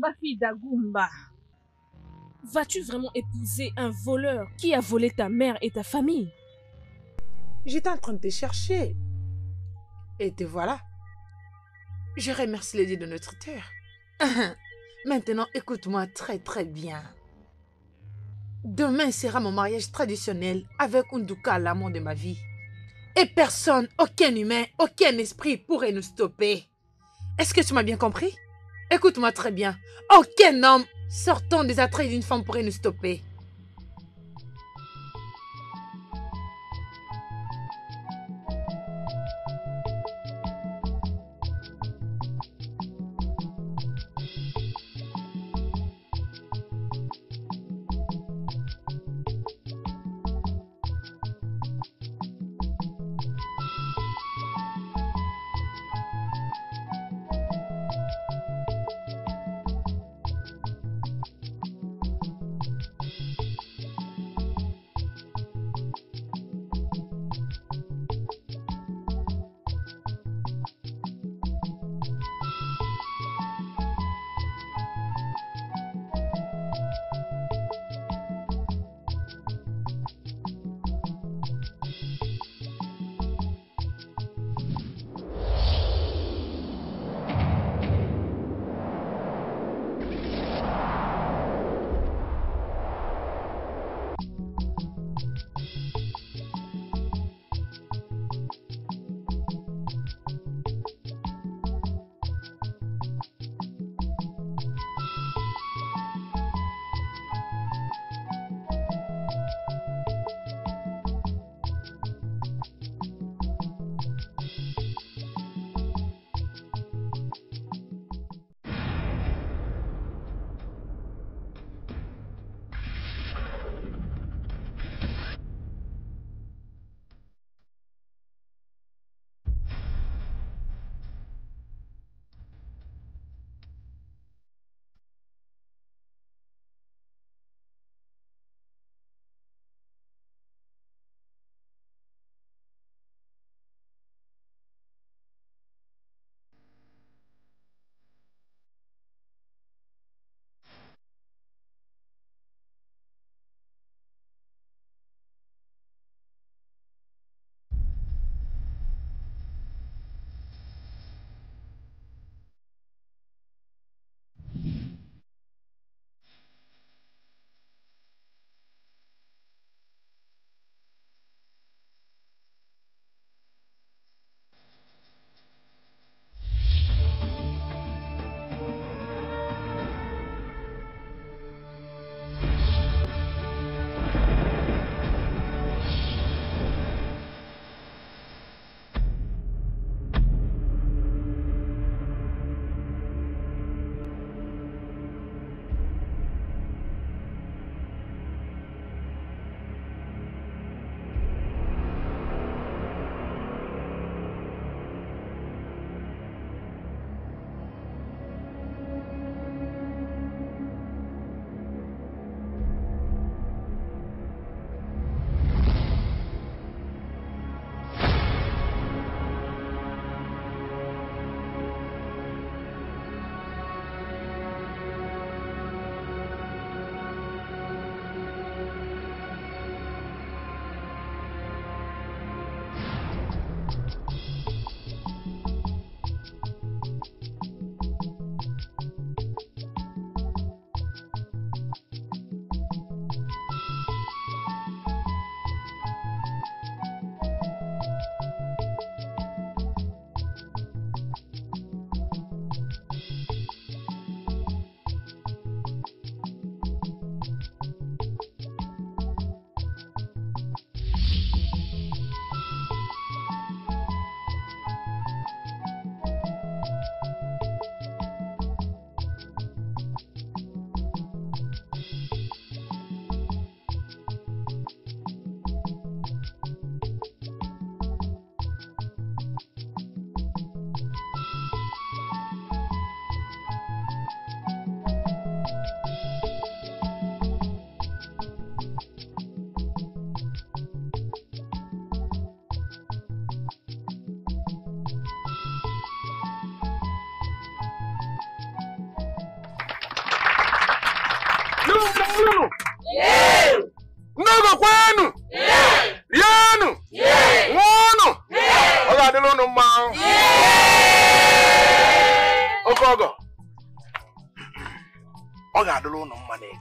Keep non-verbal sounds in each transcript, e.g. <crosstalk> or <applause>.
bafi Dagumba. Vas-tu vraiment épouser un voleur qui a volé ta mère et ta famille? J'étais en train de te chercher. Et te voilà. Je remercie les dieux de notre terre. <laughs> Maintenant, écoute-moi très très bien. Demain sera mon mariage traditionnel avec Unduka, l'amant de ma vie. Et personne, aucun humain, aucun esprit pourrait nous stopper. Est-ce que tu m'as bien compris? Écoute-moi très bien. Aucun homme sortant des attraits d'une femme pourrait nous stopper.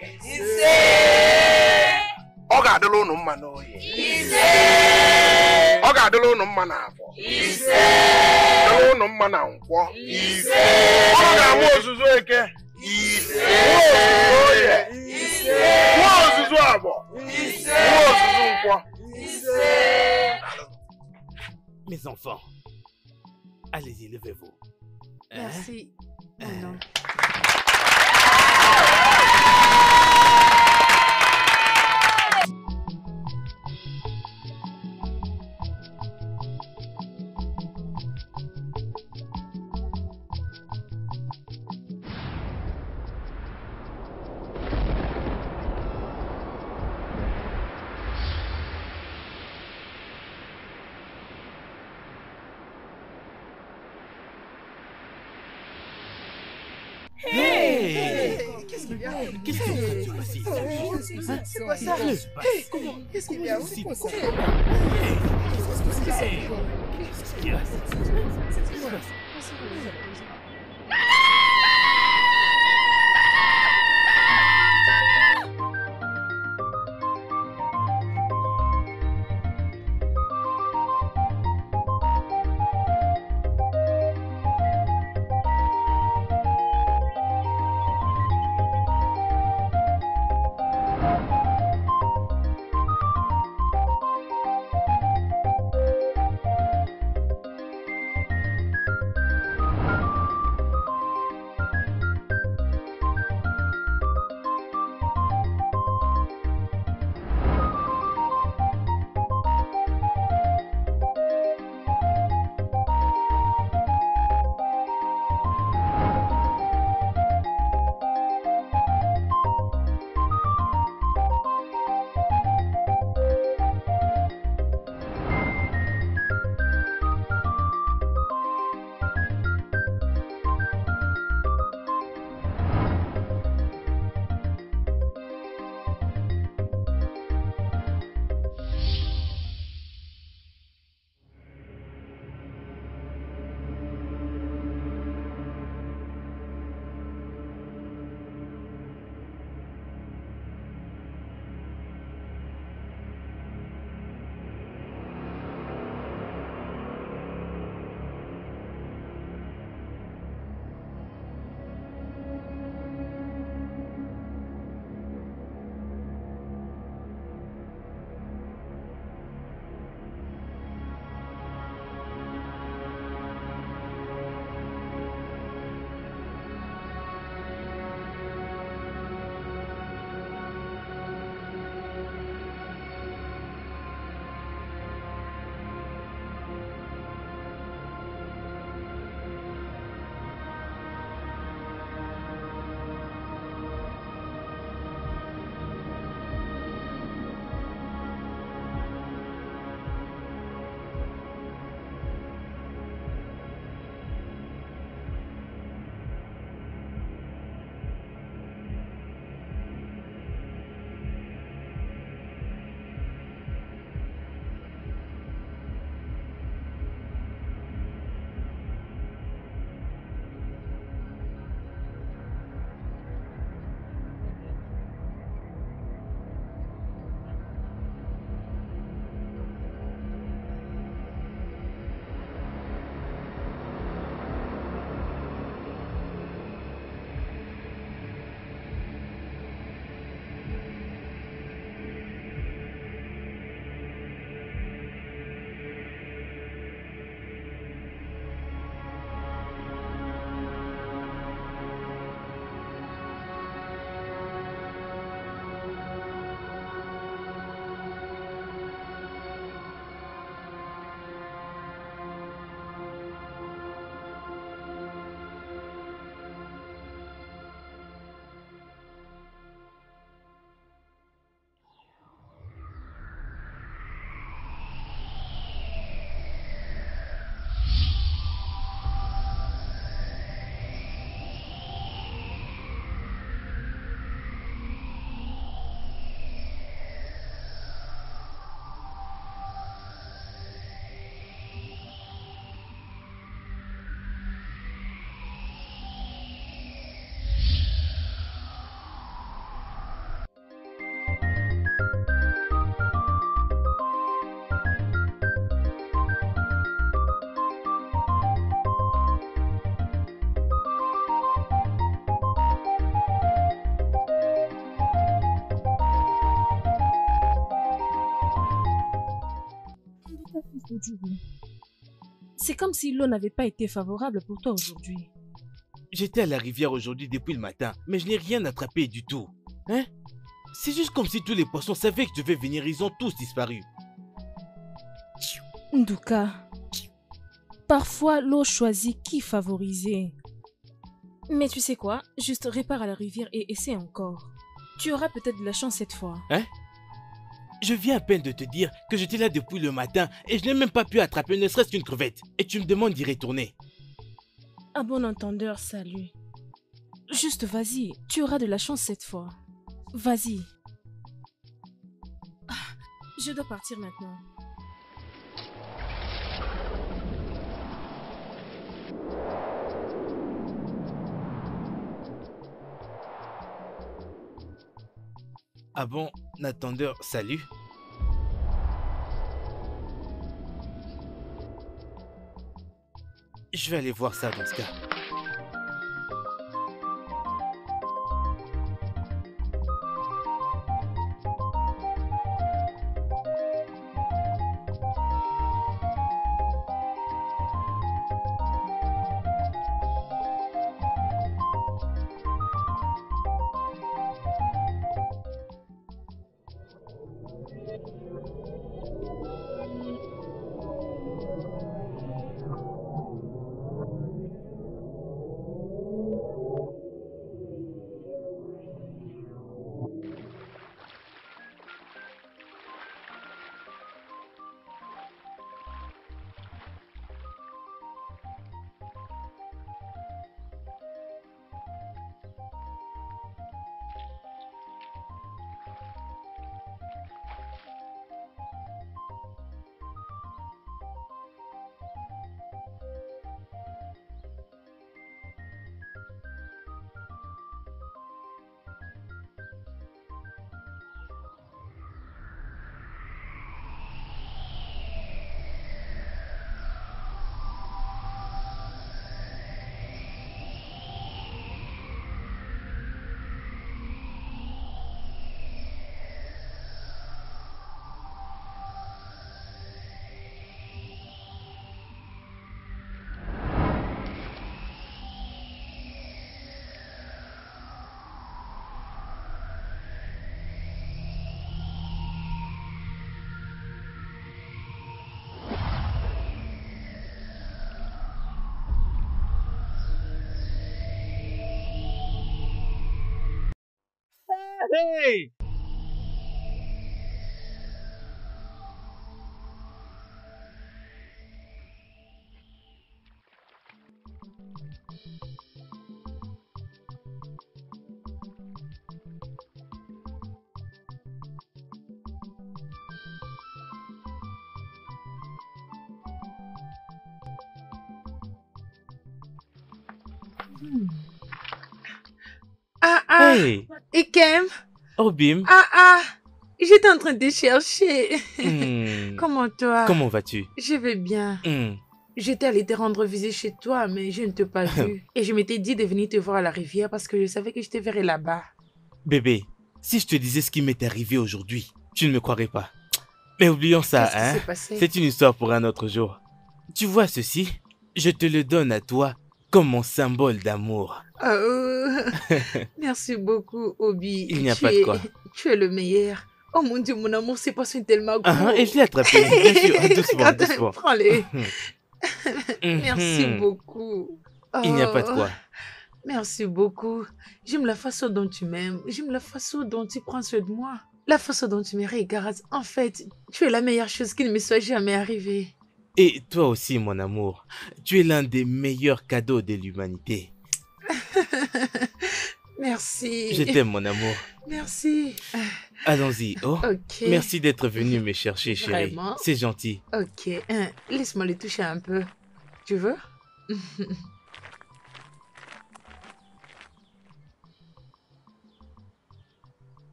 N'eke ọ ga-adịla ụnụ mma n'oye ọ ga-adịla ụnụ mma n'afọ. Dịla ụnụ mma na nkwọ. Ọ ga-amụ ozuzu eke. Ozuzu oye. Nwa ozuzu abụọ nwa ozuzu nkwọ. Mes enfants, allez-y, levez-vous. Hein? Merci. mon oncle. Comment Qu'est-ce qui vient C'est C'est C'est comme si l'eau n'avait pas été favorable pour toi aujourd'hui. J'étais à la rivière aujourd'hui depuis le matin, mais je n'ai rien attrapé du tout. Hein? C'est juste comme si tous les poissons savaient que je devais venir, ils ont tous disparu. Nduka, parfois l'eau choisit qui favoriser. Mais tu sais quoi? Juste répare à la rivière et essaie encore. Tu auras peut-être de la chance cette fois. Je viens à peine de te dire que j'étais là depuis le matin et je n'ai même pas pu attraper ne serait-ce qu'une crevette. Et tu me demandes d'y retourner. À bon entendeur, salut. Juste vas-y, tu auras de la chance cette fois. Vas-y. Ah, je dois partir maintenant. Ah bon, attendeur, salut. Je vais aller voir ça dans ce cas. Hey Ah ah, Hey Ikem. Oh Bim Ah ah, j'étais en train de chercher. Hmm. <laughs> Comment toi? Comment vas-tu? Je vais bien. Hmm. J'étais allée te rendre visite chez toi, mais je ne t'ai pas <laughs> vu. Et je m'étais dit de venir te voir à la rivière parce que je savais que je te verrais là-bas. Bébé, si je te disais ce qui m'est arrivé aujourd'hui, tu ne me croirais pas. Mais oublions ça, hein? C'est une histoire pour un autre jour. Tu vois ceci? Je te le donne à toi comme mon symbole d'amour. Oh, <laughs> merci beaucoup, Obi. Il n'y a Tu pas de quoi. <laughs> Tu es le meilleur. Oh mon Dieu, mon amour, c'est passé tellement court. Ah, et je l'ai attrapé. Bien sûr, <laughs> doucement, doucement. Prends-les. Merci Mhm. beaucoup. Il n'y a pas de Oh, quoi. Merci beaucoup. J'aime la façon dont tu m'aimes. J'aime la façon dont tu prends soin de moi. La façon dont tu me regardes. En fait, tu es la meilleure chose qui ne me soit jamais arrivée. Et toi aussi, mon amour. Tu es l'un des meilleurs cadeaux de l'humanité. <laughs> Merci. Je t'aime, mon amour. Merci. Allons-y. Oh, Ok. merci d'être venu me chercher, chérie. Vraiment C'est gentil. Ok. hein, Laisse-moi le toucher un peu. Tu veux? <laughs>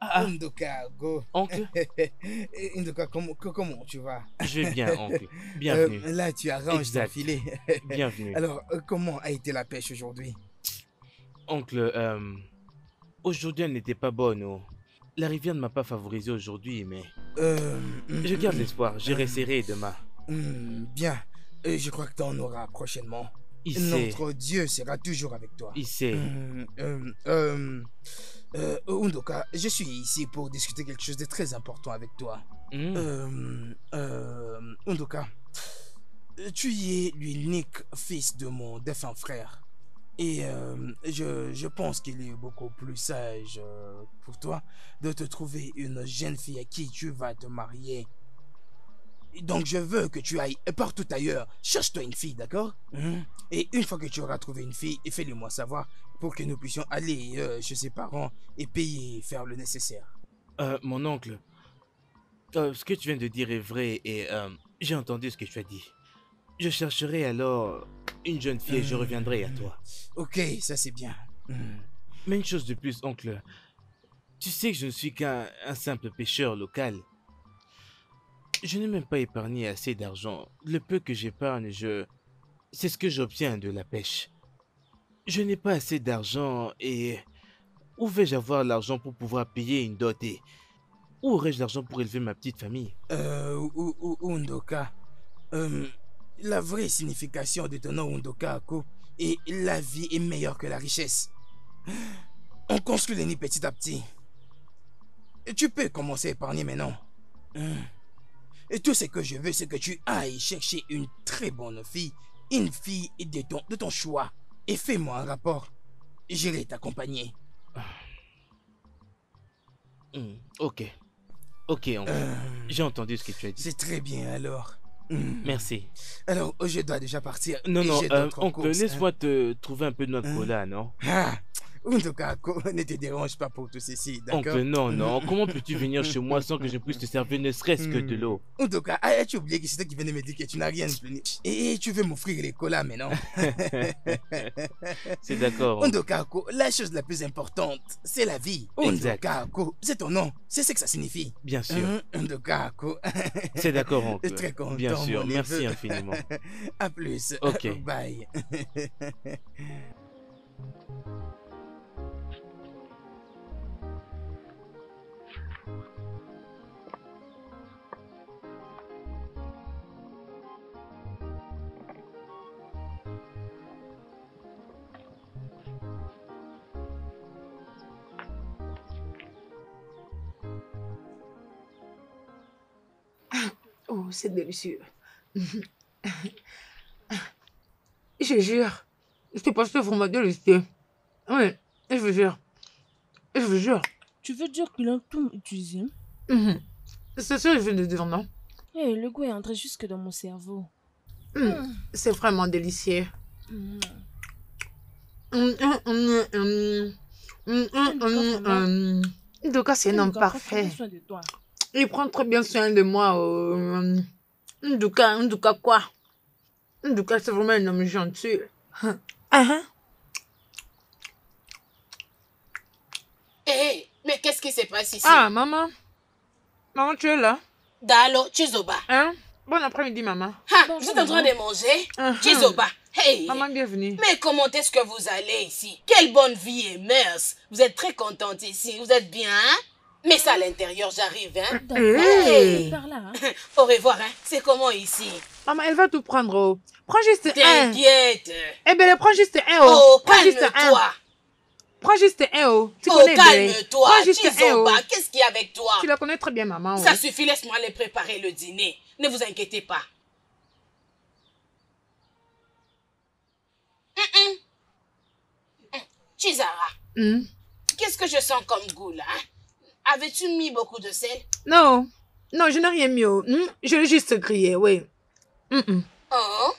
Ah, ah, Ndoka, go. oncle, <laughs> Eh, Ndoka, comment, co- comment tu vas? Je vais bien, oncle. <laughs> Euh, Bienvenue. Là, tu arranges Exact. filet. <laughs> Bienvenue. Alors, euh, comment a été la pêche aujourd'hui? Oncle, euh, aujourd'hui elle n'était pas bonne. oh. La rivière ne m'a pas favorisé aujourd'hui, mais euh, je garde mm, l'espoir. J'irai serrer demain. mm, Bien. Je crois que tu en auras prochainement. Il sait, Notre Dieu sera toujours avec toi. il sait. Mm, euh, Undoka, je suis ici pour discuter quelque chose de très important avec toi. Hmm, Euh, euh, Undoka, tu es l'unique fils de mon défunt frère. Et euh, je, je pense qu'il est beaucoup plus sage euh, pour toi de te trouver une jeune fille à qui tu vas te marier. Donc je veux que tu ailles partout ailleurs. Cherche-toi une fille, d'accord? Mhm. Et une fois que tu auras trouvé une fille, fais-le moi savoir pour que nous puissions aller euh, chez ses parents et payer, faire le nécessaire. euh, mon oncle, euh, ce que tu viens de dire est vrai et j'ai entendu ce que tu as dit. Je chercherai alors une jeune fille et je Hmm. reviendrai à toi. Ok, ça c'est bien. Mhm. Mais une chose de plus, oncle. Tu sais que je ne suis qu'un un simple pêcheur local. Je n'ai même pas épargné assez d'argent. Le peu que j'épargne, je... C'est ce que j'obtiens de la pêche. Je n'ai pas assez d'argent et... Où vais-je avoir l'argent pour pouvoir payer une dot et... Où aurais-je l'argent pour élever ma petite famille? Euh, Undoka, euh, la vraie signification de ton nom Undoka Ako est la vie est meilleure que la richesse. On construit les nids petit à petit. Et tu peux commencer à épargner maintenant. Hum. Et tout ce que je veux, c'est que tu ailles chercher une très bonne fille, une fille de ton, de ton choix, et fais-moi un rapport. J'irai t'accompagner. Hmm, Ok. Ok, oncle. Euh, J'ai entendu ce que tu as dit. c'est très bien alors. Hum. Merci. Alors, je dois déjà partir. Non, non, euh, oncle, hein. laisse-moi te trouver un peu de noix de Hein cola, non? Ah, Ko- <laughs> ne te dérange pas pour tout ceci, d'accord? Oncle, non, non. <laughs> Comment peux-tu venir chez moi sans que je puisse te servir ne serait-ce que de Hmm. l'eau? Undoka, ah, as-tu oublié que c'est toi qui venais me dire que tu n'as rien plaigner Et et tu veux m'offrir les colas maintenant? <laughs> C'est d'accord. ko, la chose la plus importante, c'est la vie. Ko, c'est ton nom, c'est ce que ça signifie. Bien sûr. Hein, ko. C'est d'accord, oncle. Très content, Bien sûr. Merci infiniment. À plus. Ok. Bye. Oh, c'est délicieux. Je jure. C'est parce que vraiment délicieux. Oui, je vous jure. Je vous jure. Tu veux dire qu'il a tout utilisé Mhm. C'est ça que je viens de dire, non Eh, le goût est entré jusque dans mon cerveau. Mm. C'est vraiment délicieux. Mm. Mm, mm, mm, mm. Mm, mm, mm, mm. Donc, c'est un homme parfait. de toi. Il prend très bien soin de moi. Euh... Nduka, Nduka quoi? Nduka, c'est vraiment un homme gentil. Ah, ah. Hé, mais qu'est-ce qui se passe ici? Ah, maman. Maman, tu es là? Dalo, Chizoba. Hein? Bon après-midi, maman. Ha, Bonjour, vous êtes en train de manger? Ah, ah. Chizoba. Hey Maman, bienvenue. Mais comment est-ce que vous allez ici? Quelle bonne vie et mœurs Vous êtes très contente ici, vous êtes bien, hein? Mais ça à l'intérieur, j'arrive, hein D'accord. Hey. Par là. hein. <laughs> Au revoir, hein C'est comment ici? Maman, elle va tout prendre. oh. Prends juste un. T'inquiète Eh ben, prends juste un. Oh, Oh, prends juste un. calme-toi Prends juste un. Oh, tu Oh, calme-toi Prends juste un. Oh. Qu'est-ce qu'il y a avec toi? Tu la connais très bien, maman. oh. Ça suffit, laisse-moi aller préparer le dîner. Ne vous inquiétez pas. Hum, hum. Hum. Chizara, Hmm. qu'est-ce que je sens comme goût là hein? Avais-tu mis beaucoup de sel? Non, non, je n'ai rien mis. oh. Hmm, Je l'ai juste grillé, oui. Hmm. Oh.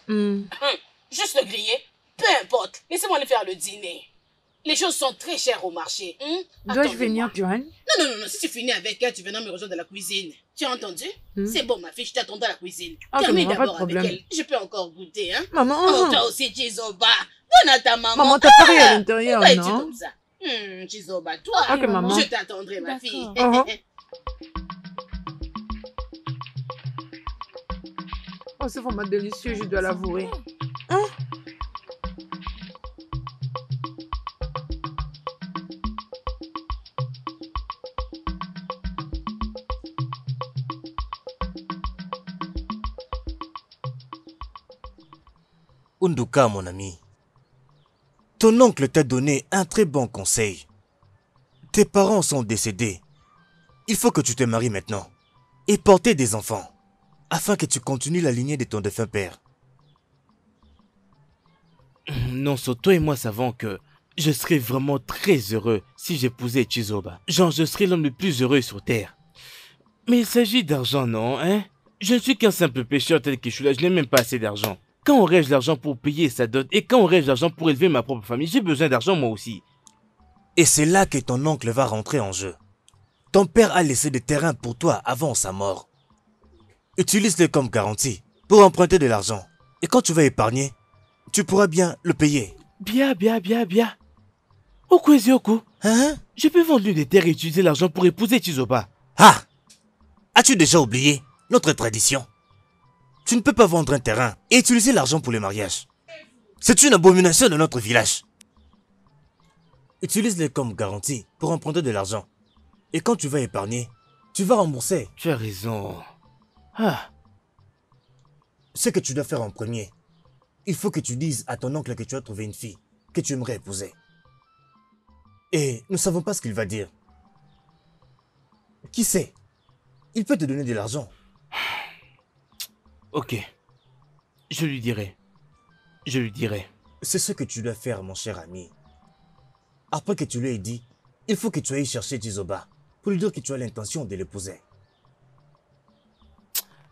Juste le griller? Peu importe, laissez-moi aller faire le dîner. Les choses sont très chères au marché. Dois-je venir, Joanne? Non, non, non, non, si tu finis avec elle, tu viendras me rejoindre dans la cuisine. Tu as entendu? C'est bon, ma fille, je t'attends dans la cuisine. Ok, Termine d'abord avec elle. Je peux encore goûter, hein? Maman, Oh, oh. toi aussi, Chizoba. Donne à ta maman. maman, t'as rien à l'intérieur, Pourquoi es-tu non? comme ça? Hmm, Chizoba, toi, Ok, maman. je t'attendrai, ma fille. Uh-huh. Oh, c'est vraiment délicieux, je dois l'avouer. Hein? Unduka, mon ami. Ton oncle t'a donné un très bon conseil. Tes parents sont décédés. Il faut que tu te maries maintenant et porter des enfants afin que tu continues la lignée de ton défunt père. <clears throat> Non, so, toi et moi savons que je serais vraiment très heureux si j'épousais Chizoba. Genre, je serais l'homme le plus heureux sur Terre. Mais il s'agit d'argent, non, hein? Je ne suis qu'un simple pêcheur tel que je suis là, je n'ai même pas assez d'argent. Quand aurais-je l'argent pour payer sa dot et quand aurais-je l'argent pour élever ma propre famille J'ai besoin d'argent moi aussi. Et c'est là que ton oncle va rentrer en jeu. Ton père a laissé des terrains pour toi avant sa mort. Utilise-les comme garantie pour emprunter de l'argent. Et quand tu vas épargner, tu pourras bien le payer. Bien, bien, bien, bien. Okwezioku, Hein je peux vendre l'une des terres et utiliser l'argent pour épouser Chizoba. Ah As-tu déjà oublié notre tradition? Tu ne peux pas vendre un terrain et utiliser l'argent pour le mariage. C'est une abomination de notre village. Utilise-les comme garantie pour emprunter de l'argent. Et quand tu vas épargner, tu vas rembourser. Tu as raison. Ah, Ce que tu dois faire en premier, il faut que tu dises à ton oncle que tu as trouvé une fille que tu aimerais épouser. Et nous ne savons pas ce qu'il va dire. Qui sait? Il peut te donner de l'argent. Ok. Je lui dirai. Je lui dirai. C'est ce que tu dois faire, mon cher ami. Après que tu lui aies dit, il faut que tu ailles chercher Tizoba pour lui dire que tu as l'intention de l'épouser.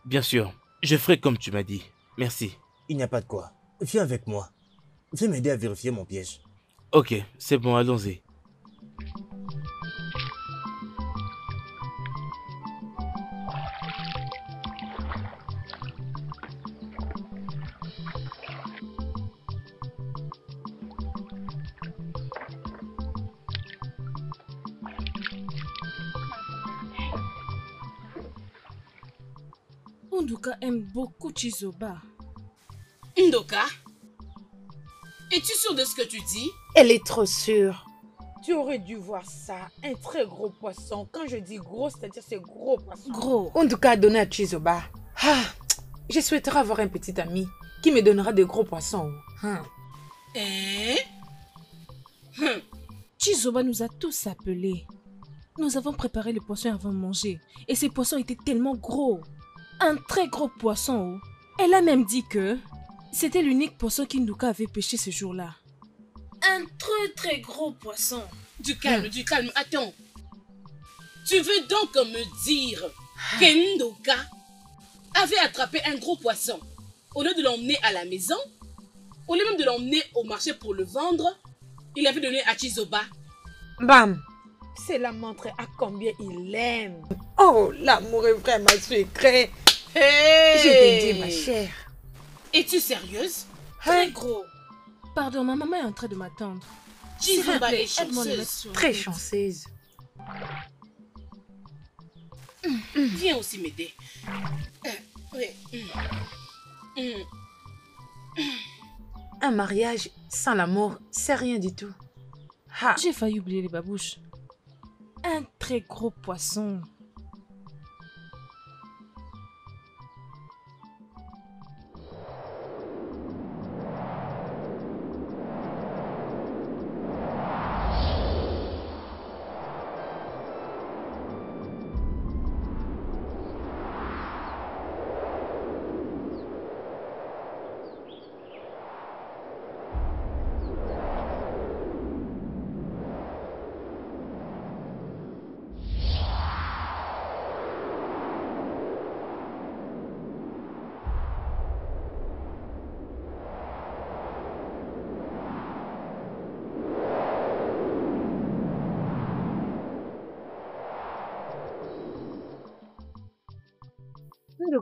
Bien sûr, je ferai comme tu m'as dit. Merci. Il n'y a pas de quoi. Viens avec moi. Viens m'aider à vérifier mon piège. Ok, c'est bon, allons-y. Unduka aime beaucoup Chizoba. Ndoka, es-tu sûr de ce que tu dis? Elle est trop sûre. Tu aurais dû voir ça. Un très gros poisson. Quand je dis gros, c'est-à-dire c'est gros poisson. Gros. Tout cas, donné à Chizoba. Ah, je souhaiterais avoir un petit ami qui me donnera de gros poissons. Hein. Hein? Chizoba nous a tous appelés. Nous avons préparé les poissons avant de manger. Et ces poissons étaient tellement gros. Un très gros poisson. oh. Elle a même dit que c'était l'unique poisson qu'Induka avait pêché ce jour-là. Un très très gros poisson. Du calme, du calme. Attends. Tu veux donc me dire qu'Endoka avait attrapé un gros poisson au lieu de l'emmener à la maison, au lieu même de l'emmener au marché pour le vendre, il avait donné à Chizoba. Bam Cela montre à combien il l'aime. Oh, l'amour est vraiment secret. Hey Je t'ai dit, ma chère. Es-tu sérieuse? Très gros. Pardon, ma maman est en train de m'attendre. S'il vous Chizoba plaît, est chanceuse. Très chanceuse. Viens aussi m'aider. Euh, oui. Un mariage sans l'amour, c'est rien du tout. Ah, J'ai failli oublier les babouches. Un très gros poisson.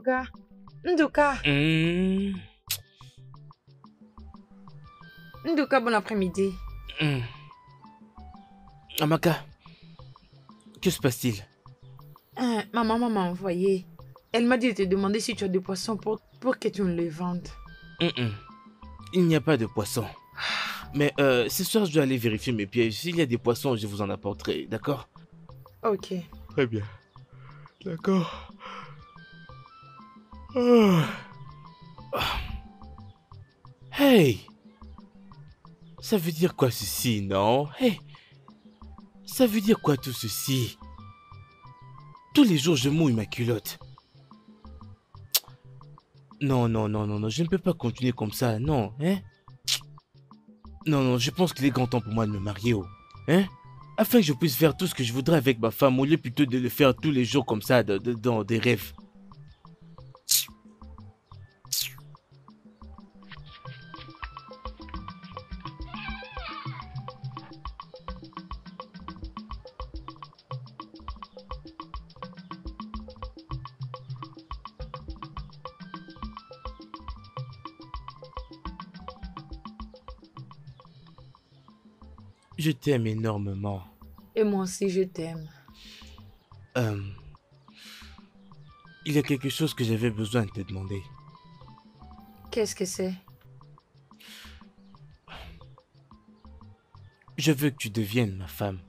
Nduka. Nduka. Hmm, Nduka, bon après-midi. hmm. Amaka, que se passe-t-il? Ma maman m'a envoyé. Elle m'a dit de te demander si tu as des poissons pour, pour que tu me les vendes. Il n'y a pas de poisson. Mais euh, ce soir, je dois aller vérifier mes pièges. S'il y a des poissons, je vous en apporterai, d'accord? Ok. Très bien. D'accord. <sighs> Hey Ça veut dire quoi ceci, non? Hey Ça veut dire quoi tout ceci? Tous les jours, je mouille ma culotte. <tsk> Non, non, non, non, non, je ne peux pas continuer comme ça, non, hein? <tsk> Non, non, je pense qu'il est grand temps pour moi de me marier, oh. Hein? Afin que je puisse faire tout ce que je voudrais avec ma femme, au lieu plutôt de le faire tous les jours comme ça, dans des rêves. Je t'aime énormément. Et moi aussi, je t'aime. Euh, il y a quelque chose que j'avais besoin de te demander. Qu'est-ce que c'est? Je veux que tu deviennes ma femme.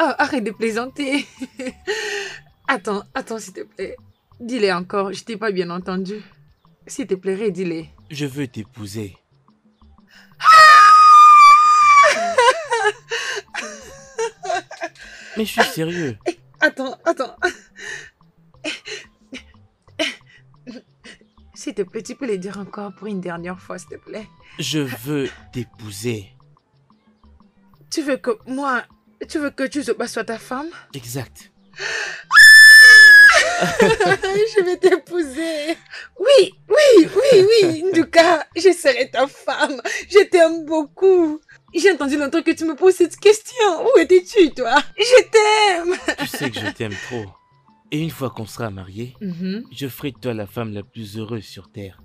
Oh, arrête de plaisanter. <laughs> attends, attends, s'il te plaît. Dis-les encore, je t'ai pas bien entendu. S'il te plairait, dis-les. Je veux t'épouser. Mais je suis sérieux. <laughs> Attends, attends. S'il te plaît, tu peux les dire encore pour une dernière fois, s'il te plaît. Je veux t'épouser. Tu veux que moi, tu veux que Chuzoba soit ta femme? Exact. <laughs> Je vais t'épouser. Oui, oui, oui, oui. Nduka, je serai ta femme. Je t'aime beaucoup. J'ai entendu longtemps que tu me poses cette question. Où étais-tu, toi? Je t'aime. Tu sais que je t'aime trop. Et une fois qu'on sera mariés, Mhm. je ferai de toi la femme la plus heureuse sur Terre.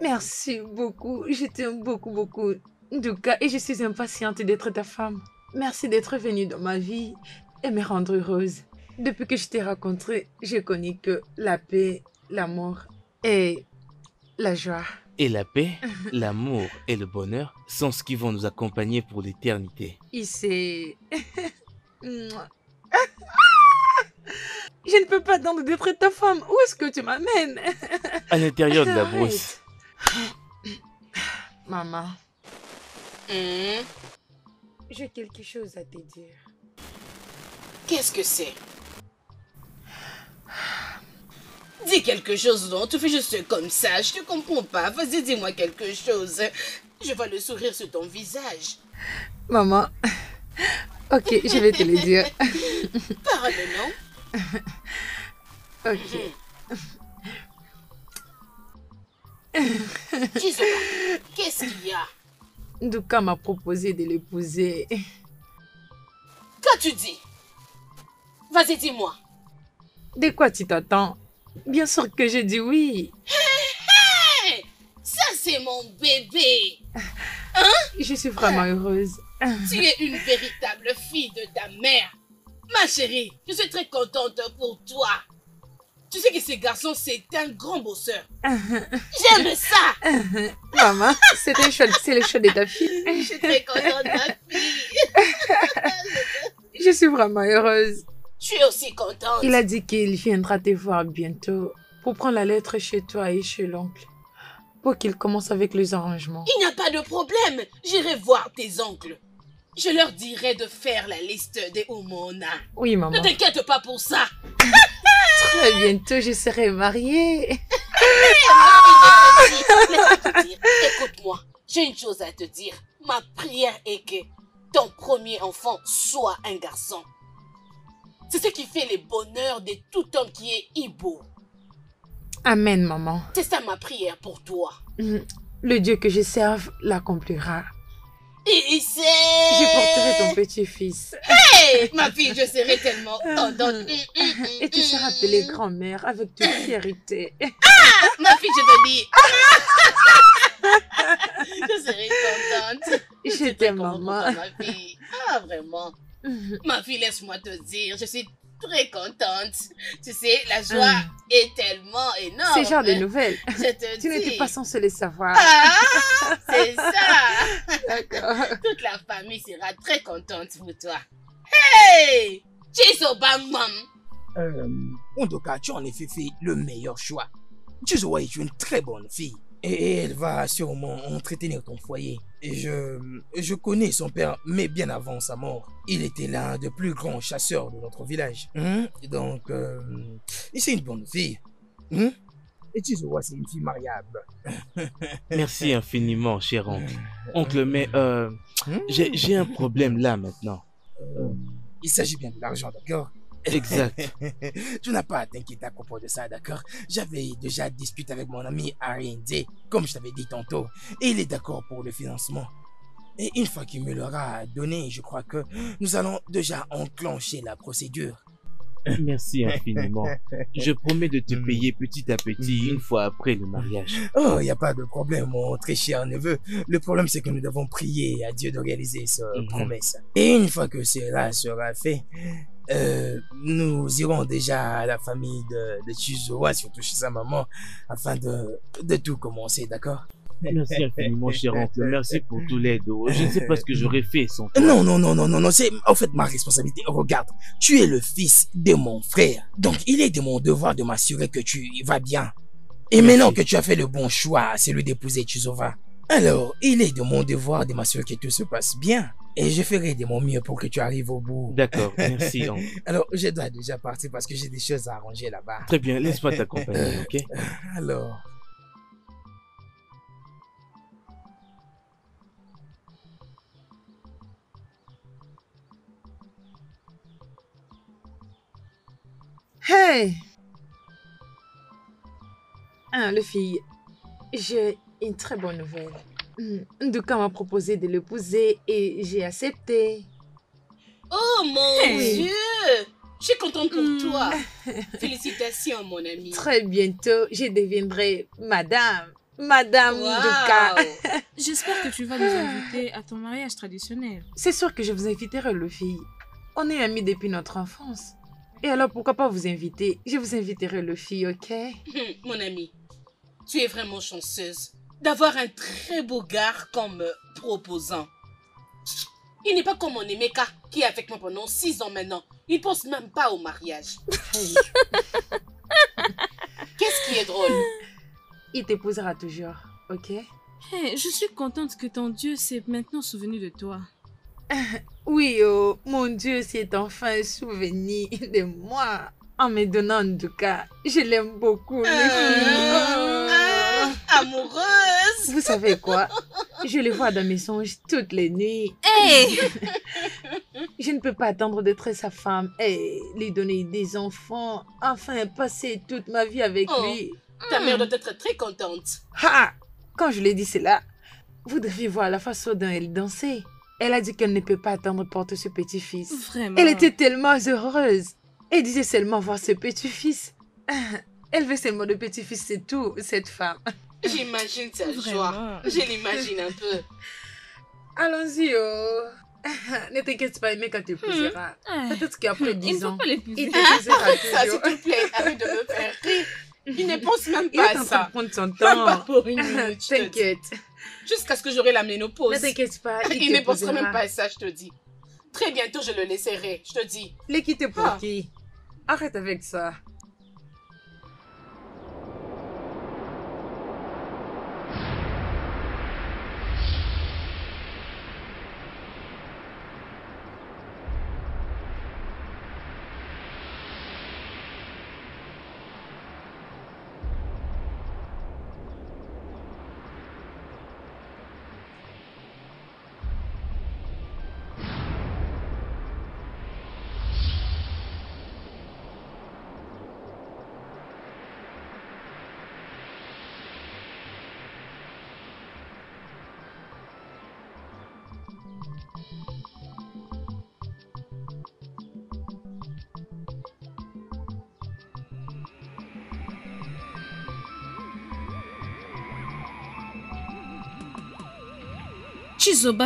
Merci beaucoup. Je t'aime beaucoup, beaucoup. Nduka, et je suis impatiente d'être ta femme. Merci d'être venue dans ma vie et me rendre heureuse. Depuis que je t'ai rencontré, j'ai connu que la paix, l'amour et la joie. Et la paix, <laughs> l'amour et le bonheur sont ce qui vont nous accompagner pour l'éternité. Ici. Mouah. <laughs> Je ne peux pas attendre d'être ta femme. Où est-ce que tu m'amènes? À l'intérieur de la brousse. <coughs> Maman, Hum, j'ai quelque chose à te dire. Qu'est-ce que c'est? Dis quelque chose, non Tu fais juste comme ça. Je te comprends pas. Vas-y, dis-moi quelque chose. Je vois le sourire sur ton visage. Maman, ok, je vais te le dire. <laughs> Parle, non? Ok. <laughs> Chizoba, qu'est-ce qu'il y a? Nduka m'a proposé de l'épouser. Qu'as-tu dit? Vas-y, dis-moi. De quoi tu t'attends? Bien sûr que j'ai dit oui. Hey, ça, c'est mon bébé. Je suis vraiment heureuse. Tu es une véritable fille de ta mère. Ma chérie, je suis très contente pour toi. Tu sais que ce garçon, c'est un grand bosseur. J'aime ça. Maman, choix- c'est le choix de ta fille. Je suis très contente, ma fille. Je suis vraiment heureuse. Je suis aussi contente. Il a dit qu'il viendra te voir bientôt pour prendre la lettre chez toi et chez l'oncle. Pour qu'il commence avec les arrangements. Il n'y a pas de problème. J'irai voir tes oncles. Je leur dirai de faire la liste des Omona. Oui, Ne maman. t'inquiète pas pour ça. Très bientôt, je serai mariée. Écoute-moi, j'ai une chose à te dire. Ma prière est que ton premier enfant soit un garçon. C'est ce qui fait le bonheur de tout homme qui est Ibo. Amen, maman. C'est ça ma prière pour toi. Le Dieu que je serve l'accomplira. Et c'est... Je porterai ton petit-fils. Hey, ma fille, je serai tellement contente. <laughs> Et tu seras appelée grand-mère avec toute fierté. Ma fille, je te dis. <laughs> je serai contente. Je t'aime, maman. ma fille? Ah, vraiment. Ma fille, laisse-moi te dire, je suis très contente. Tu sais, la joie Ah. est tellement énorme. C'est genre de nouvelles. Je te <laughs> Tu n'étais pas censé le savoir. Ah, <laughs> c'est ça. D'accord. Toute la famille sera très contente pour toi. Hey! Chiso Bang Mam. Euh, Ondoka, tu en effet fait le meilleur choix. Chizuwa est une très bonne fille. Et elle va sûrement entretenir ton foyer. Et je, je connais son père, mais bien avant sa mort. Il était l'un des plus grands chasseurs de notre village. Hein? Donc, euh, c'est une bonne fille. Hein? Et Chizuwa, c'est une fille mariable. <laughs> Merci infiniment, cher oncle. Oncle, mais euh, Hein? j'ai j'ai un problème là maintenant. Euh, il s'agit bien de l'argent, d'accord? Exact. <laughs> tu n'as pas à t'inquiéter à propos de ça, d'accord? J'avais déjà discuté avec mon ami R&D, comme je t'avais dit tantôt, et il est d'accord pour le financement. Et une fois qu'il me l'aura donné, je crois que nous allons déjà enclencher la procédure. Merci infiniment. Je promets de te Mm. payer petit à petit Mm. une fois après le mariage. Oh, il n'y a pas de problème, mon très cher neveu. Le problème, c'est que nous devons prier à Dieu de réaliser cette Mhm. promesse. Et une fois que cela sera fait, euh, nous irons déjà à la famille de, de Chizuwa, surtout chez sa maman, afin de, de tout commencer, d'accord? Merci infiniment, cher oncle. Merci pour tout l'aide. Je ne sais pas ce que j'aurais fait sans toi. Non, non, non, non, non, non, c'est en fait ma responsabilité. Regarde, tu es le fils de mon frère. Donc, il est de mon devoir de m'assurer que tu vas bien. Et Merci. maintenant que tu as fait le bon choix, celui d'épouser Chizova, alors il est de mon devoir de m'assurer que tout se passe bien. Et je ferai de mon mieux pour que tu arrives au bout. D'accord, merci <laughs> oncle. Alors, je dois déjà partir parce que j'ai des choses à arranger là-bas. Très bien, laisse-moi t'accompagner, ok? Alors. Hey! Ah, le fille, j'ai une très bonne nouvelle. Hmm, Nduka m'a proposé de l'épouser et j'ai accepté. Oh mon Hey. Dieu! Je suis contente pour Hmm. toi. <laughs> Félicitations, mon ami. Très bientôt, je deviendrai madame. Madame Nduka. Wow. <laughs> J'espère que tu vas nous inviter à ton mariage traditionnel. C'est sûr que je vous inviterai, le fille. On est amis depuis notre enfance. Et alors, pourquoi pas vous inviter? Je vous inviterai, le fille, ok? <laughs> Mon ami, tu es vraiment chanceuse d'avoir un très beau gars comme euh, proposant. Il n'est pas comme mon Emeka qui est avec moi pendant six ans maintenant. Il pense même pas au mariage. <laughs> Qu'est-ce qui est drôle? Il t'épousera toujours, ok? Hey, je suis contente que ton Dieu s'est maintenant souvenu de toi. <laughs> Oui, oh, mon Dieu s'est enfin souvenu de moi. En me donnant Nduka, je l'aime beaucoup, Euh, Amoureuse Vous savez quoi? Je le vois dans mes songes toutes les nuits. Hey Je ne peux pas attendre d'être sa femme et lui donner des enfants, enfin passer toute ma vie avec Oh. lui. Ta mère doit être très contente. Ha Quand je lui ai dit cela, vous devez voir la façon dont elle dansait. Elle a dit qu'elle ne peut pas attendre porter ce petit-fils. Vraiment. Elle était tellement heureuse. Elle disait seulement voir ce petit-fils. <laughs> Elle veut seulement le petit-fils, c'est tout, cette femme. J'imagine sa joie. Je l'imagine un peu. Allons-y, oh. <laughs> ne t'inquiète pas, mais quand tu épouseras. Ah, Peut-être qu'après Il ne 10 faut ans, pas il t'épousera <laughs> Ça, s'il te plaît, arrête de me faire rire. Il ne pense même Il pas est à en train de ça. prendre son Même pas temps. pour une minute. <laughs> T'inquiète. Jusqu'à ce que j'aurai la ménopause. Ne t'inquiète pas, il, Il ne pensera même pas à ça, je te dis. Très bientôt, je le laisserai, je te dis. Les quitter pour Ah. qui Arrête avec ça.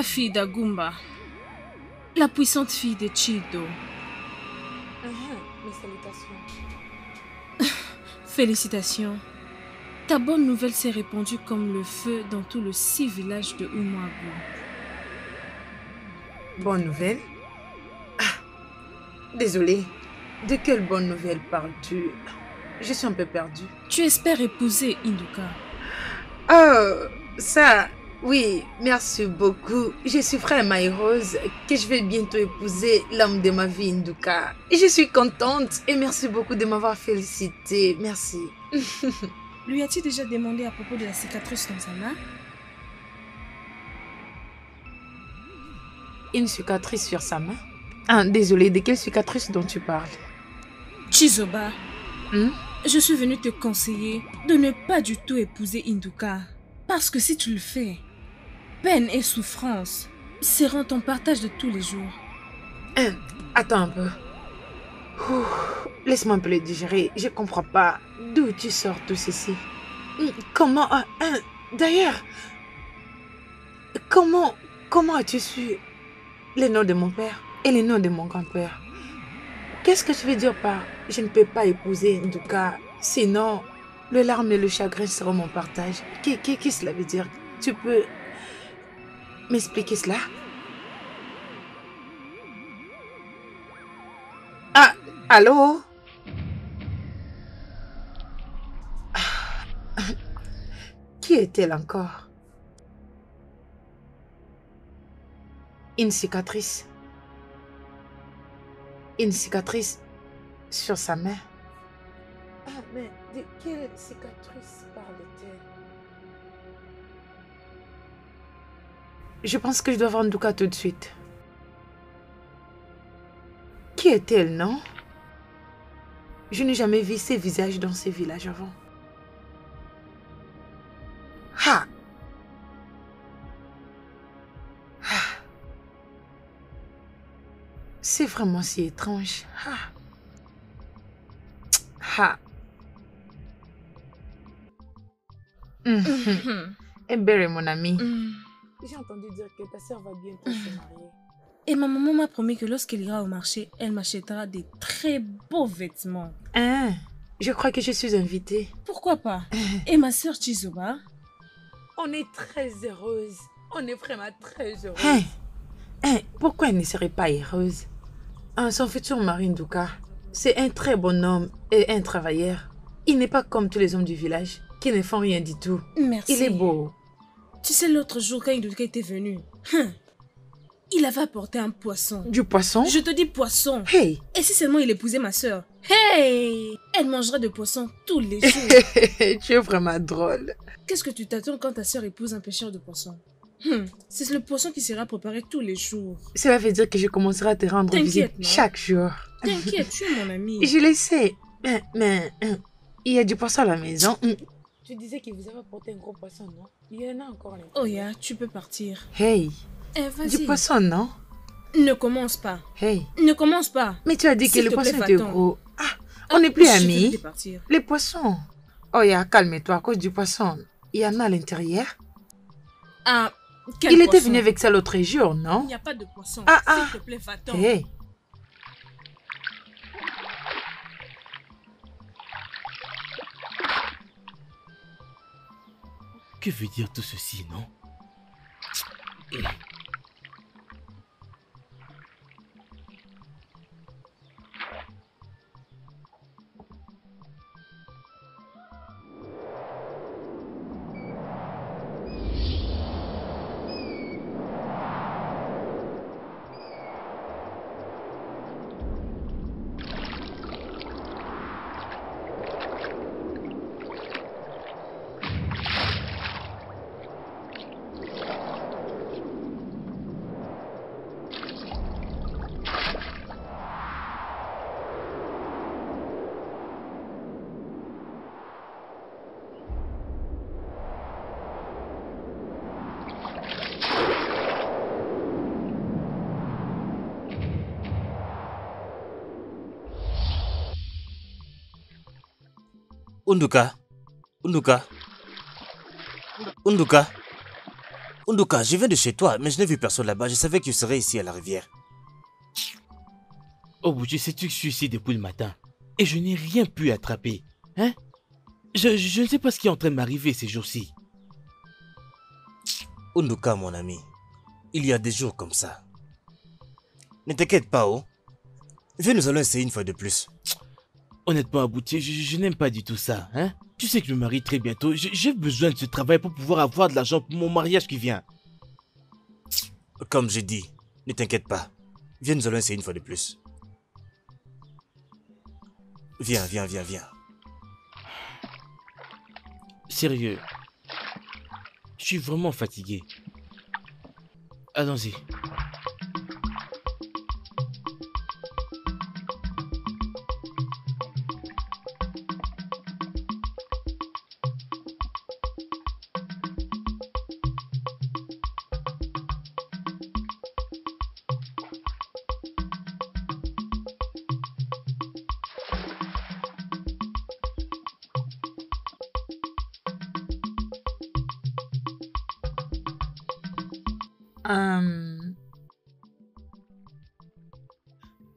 Fille d'Agumba. La puissante fille de Chido. mes salutations. <laughs> Félicitations. Ta bonne nouvelle s'est répandue comme le feu dans tout le six villages de Umwabu. Bonne nouvelle? Ah, désolé. De quelle bonne nouvelle parles-tu? Je suis un peu perdue. Tu espères épouser Induka. Oh, ça, oui, merci beaucoup. Je suis frère Maïrose, que je vais bientôt épouser l'homme de ma vie, Induka. Et je suis contente et merci beaucoup de m'avoir félicité. Merci. <laughs> Lui as-tu déjà demandé à propos de la cicatrice dans sa main? Une cicatrice sur sa main? Ah, désolé, de quelle cicatrice dont tu parles? Chizoba, Hmm? je suis venue te conseiller de ne pas du tout épouser Induka. Parce que si tu le fais, peine et souffrance seront ton partage de tous les jours. Hein, Attends un peu. Laisse-moi un peu le digérer. Je comprends pas d'où tu sors tout ceci. Hum, Comment... ah, hein, D'ailleurs, comment... Comment as-tu su les noms de mon père et les noms de mon grand-père? Qu'est-ce que tu veux dire par je ne peux pas épouser Nduka Sinon, le larme et le chagrin seront mon partage? Qu'est- qu'est- Qu'est-ce que cela veut dire? Tu peux m'expliquer cela? Ah, allô? <sighs> Qui est-elle encore? Une cicatrice. Une cicatrice sur sa main. Ah, mais de quelle cicatrice? Je pense que je dois voir Nduka tout de suite. Qui est-elle, non? Je n'ai jamais vu ces visages dans ces villages avant. Ha Ah. C'est vraiment si étrange. Ha Ha Mhm. Ebere, mon ami. Hmm. J'ai entendu dire que ta sœur va bientôt se marier. Et ma maman m'a promis que lorsqu'elle ira au marché, elle m'achètera des très beaux vêtements. Hein? Je crois que je suis invitée. Pourquoi pas? <laughs> Et ma sœur Chizoba On est très heureuse. On est vraiment très heureuse. Hein? Hein, pourquoi elle ne serait pas heureuse? Hein, Son futur mari Nduka, c'est un très bon homme et un travailleur. Il n'est pas comme tous les hommes du village qui ne font rien du tout. Merci. Il est beau. Tu sais, l'autre jour, quand Induka était venu, hum, il avait apporté un poisson. Du poisson? Je te dis poisson. Hey Et si seulement il épousait ma sœur? Hey Elle mangerait de poisson tous les <laughs> jours. Tu es vraiment drôle. Qu'est-ce que tu t'attends quand ta sœur épouse un pêcheur de poisson? Hum, C'est le poisson qui sera préparé tous les jours. Cela veut dire que je commencerai à te rendre visite chaque jour. T'inquiète, tu es mon ami. <laughs> Je le sais. Mais, mais, hein, il y a du poisson à la maison. Tu disais que vous avez apporté un gros poisson, non? Il y en a encore l'intérieur. Oh ya, tu peux partir. Hey, Eh, du poisson, non? Ne commence pas. Hey, Ne commence pas. mais tu as dit que le poisson était gros. Ah, Ah, on n'est plus amis. Les poissons. Oh, ya, calme-toi à cause du poisson. Il y en a à l'intérieur. Ah, quel Il était venu avec ça l'autre jour, Il non n'y a pas de poisson. Ah, ah. S'il te plaît, va-t'en. Hey, Que veut dire tout ceci, non? Unduka. Unduka. Unduka. Unduka, je viens de chez toi, mais je n'ai vu personne là-bas. Je savais que tu serais ici à la rivière. Oh, tu sais-tu que je suis ici depuis le matin et je n'ai rien pu attraper. Hein? Je, je ne sais pas ce qui est en train de m'arriver ces jours-ci. Unduka, mon ami, il y a des jours comme ça. Ne t'inquiète pas, oh. Viens, nous allons essayer une fois de plus. Honnêtement, Abouti, je, je n'aime pas du tout ça. Hein tu sais que je me marie très bientôt. J'ai j'ai besoin de ce travail pour pouvoir avoir de l'argent pour mon mariage qui vient. Comme j'ai dit, ne t'inquiète pas. Viens, nous allons essayer une fois de plus. Viens, viens, viens, viens. Sérieux. Je suis vraiment fatigué. Allons-y.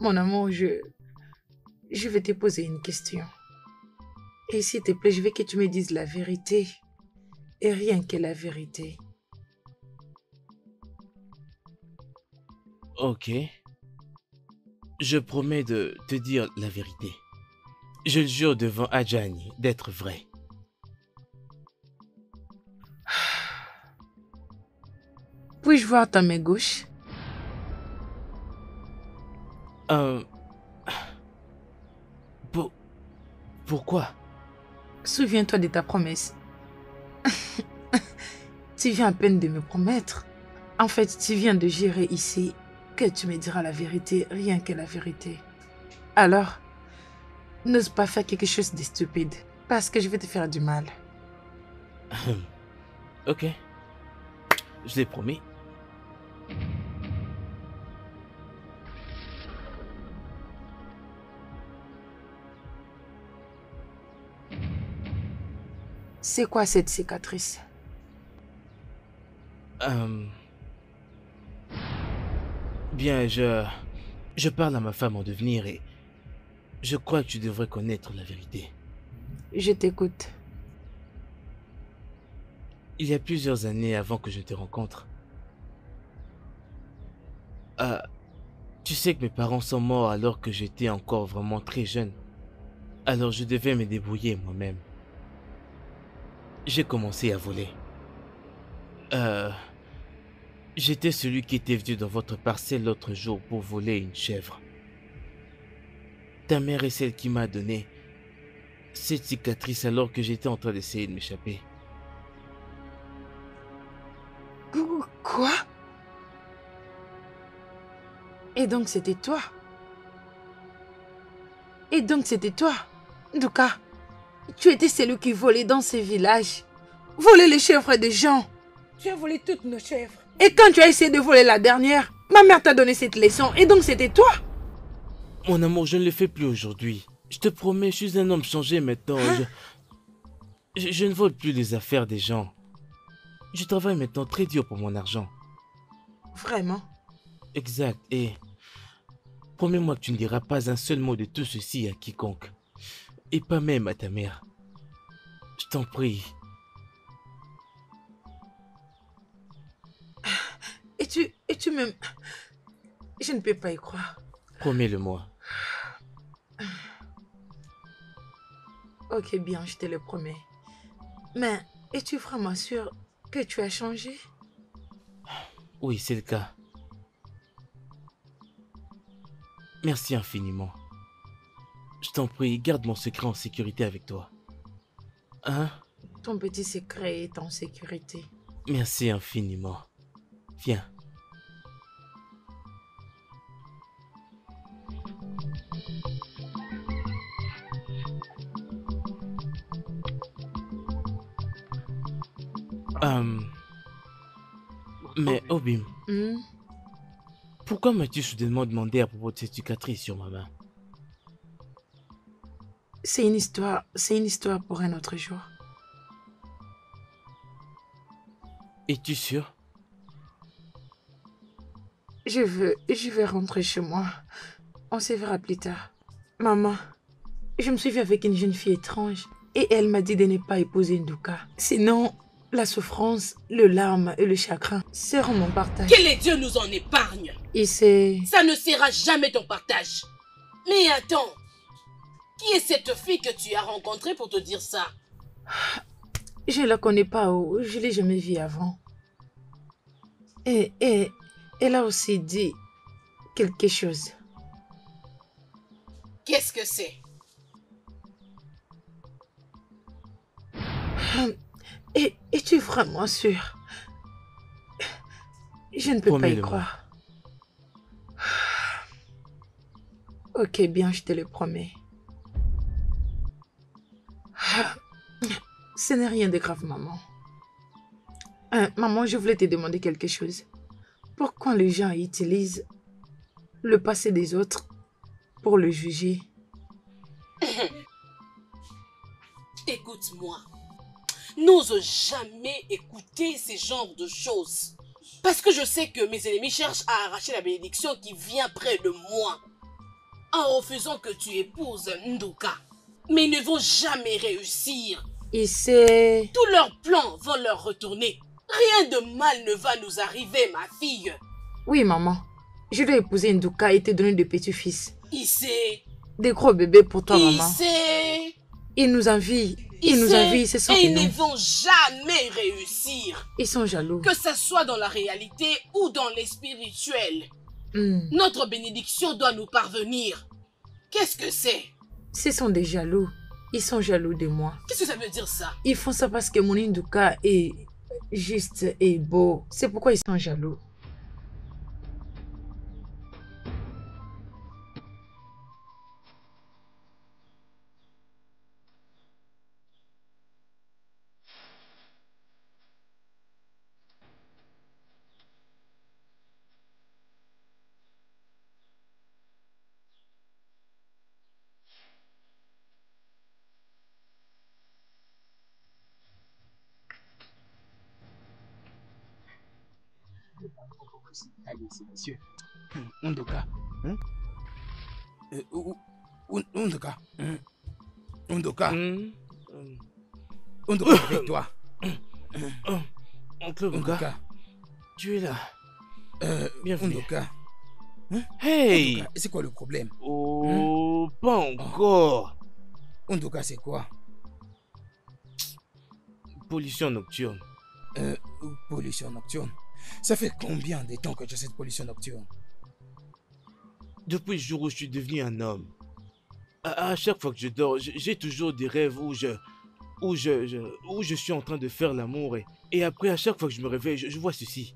Mon amour, je... Je vais te poser une question. Et s'il te plaît, je veux que tu me dises la vérité. Et rien que la vérité. Ok. Je promets de te dire la vérité. Je le jure devant Adjani d'être vrai. Puis-je voir ta main gauche? Euh... Pour... Pourquoi? Souviens-toi de ta promesse. <laughs> tu viens à peine de me promettre. En fait, tu viens de gérer ici que tu me diras la vérité, rien que la vérité. Alors, n'ose pas faire quelque chose de stupide, parce que je vais te faire du mal. <laughs> Ok. Je l'ai promis. C'est quoi cette cicatrice? Euh... Bien, je... Je parle à ma femme en devenir et... Je crois que tu devrais connaître la vérité. Je t'écoute. Il y a plusieurs années avant que je te rencontre. Ah, tu sais que mes parents sont morts alors que j'étais encore vraiment très jeune. Alors je devais me débrouiller moi-même. J'ai commencé à voler. Euh, j'étais celui qui était venu dans votre parcelle l'autre jour pour voler une chèvre. Ta mère est celle qui m'a donné cette cicatrice alors que j'étais en train d'essayer de m'échapper. Quoi? Et donc c'était toi? Et donc c'était toi Douka Tu étais celui qui volait dans ces villages. Volait les chèvres des gens. Tu as volé toutes nos chèvres. Et quand tu as essayé de voler la dernière, ma mère t'a donné cette leçon. Et donc c'était toi Mon amour, je ne le fais plus aujourd'hui. Je te promets, je suis un homme changé maintenant. Hein? Je, je- je ne vole plus les affaires des gens. Je travaille maintenant très dur pour mon argent. Vraiment? Exact. Et promets-moi que tu ne diras pas un seul mot de tout ceci à quiconque. Et pas même à ta mère. Je t'en prie. Et tu, et tu m'aimes. Je ne peux pas y croire. Promets-le-moi. Ok, bien, je te le promets. Mais es-tu vraiment sûr que tu as changé? Oui, c'est le cas. Merci infiniment. Je t'en prie, garde mon secret en sécurité avec toi. Hein? Ton petit secret est en sécurité. Merci infiniment. Viens. Euh, mais Obim, Hmm? pourquoi m'as-tu soudainement demandé à propos de cette cicatrice sur ma main? C'est une histoire, c'est une histoire pour un autre jour. Es-tu sûr? Je veux, je vais rentrer chez moi. On se verra plus tard. Maman, je me suis vue avec une jeune fille étrange et elle m'a dit de ne pas épouser Nduka. Sinon, la souffrance, le larme et le chagrin seront mon partage. Que les dieux nous en épargnent. Et c'est... Ça ne sera jamais ton partage. Mais attends, qui est cette fille que tu as rencontrée pour te dire ça? Je la connais pas, oh, je l'ai jamais vue avant. Et, et elle a aussi dit quelque chose. Qu'est-ce que c'est? Et es-tu vraiment sûr Je ne peux pas y croire. Ok, bien, je te le promets. Ce n'est rien de grave, maman. Euh, maman, je voulais te demander quelque chose. Pourquoi les gens utilisent le passé des autres pour le juger? <coughs> Écoute-moi. N'ose jamais écouter ces genres de choses. Parce que je sais que mes ennemis cherchent à arracher la bénédiction qui vient près de moi. En refusant que tu épouses Nduka. Mais ils ne vont jamais réussir. Et c'est... Tous leurs plans vont leur retourner. Rien de mal ne va nous arriver, ma fille. Oui, maman. Je dois épouser Nduka et te donner des petits-fils. Issé, Des gros bébés pour toi, maman. Issé, Ils nous envient. Ils nous envient, ce sont Et ils ne vont jamais réussir. Ils sont jaloux. Que ça soit dans la réalité ou dans les spirituels. Hmm. Notre bénédiction doit nous parvenir. Qu'est-ce que c'est? Ce sont des jaloux. Ils sont jaloux de moi. Qu'est-ce que ça veut dire ça? Ils font ça parce que mon Nduka est juste et beau. C'est pourquoi ils sont jaloux. Allez, c'est monsieur. Hum, Undoka. Hein? Ou- ou- Undoka. Hum. Undoka. Hmm, avec toi. Oncle tu es là. Euh, Bienvenue. Undoka. Hey C'est quoi le problème? Oh, pas encore. Undoka, c'est quoi? Pollution nocturne. euh, Pollution nocturne. Ça fait combien de temps que tu as cette pollution nocturne? Depuis le jour où je suis devenu un homme, à, à chaque fois que je dors, j'ai toujours des rêves où je, où je, je- où je suis en train de faire l'amour et, et après à chaque fois que je me réveille, je, je vois ceci.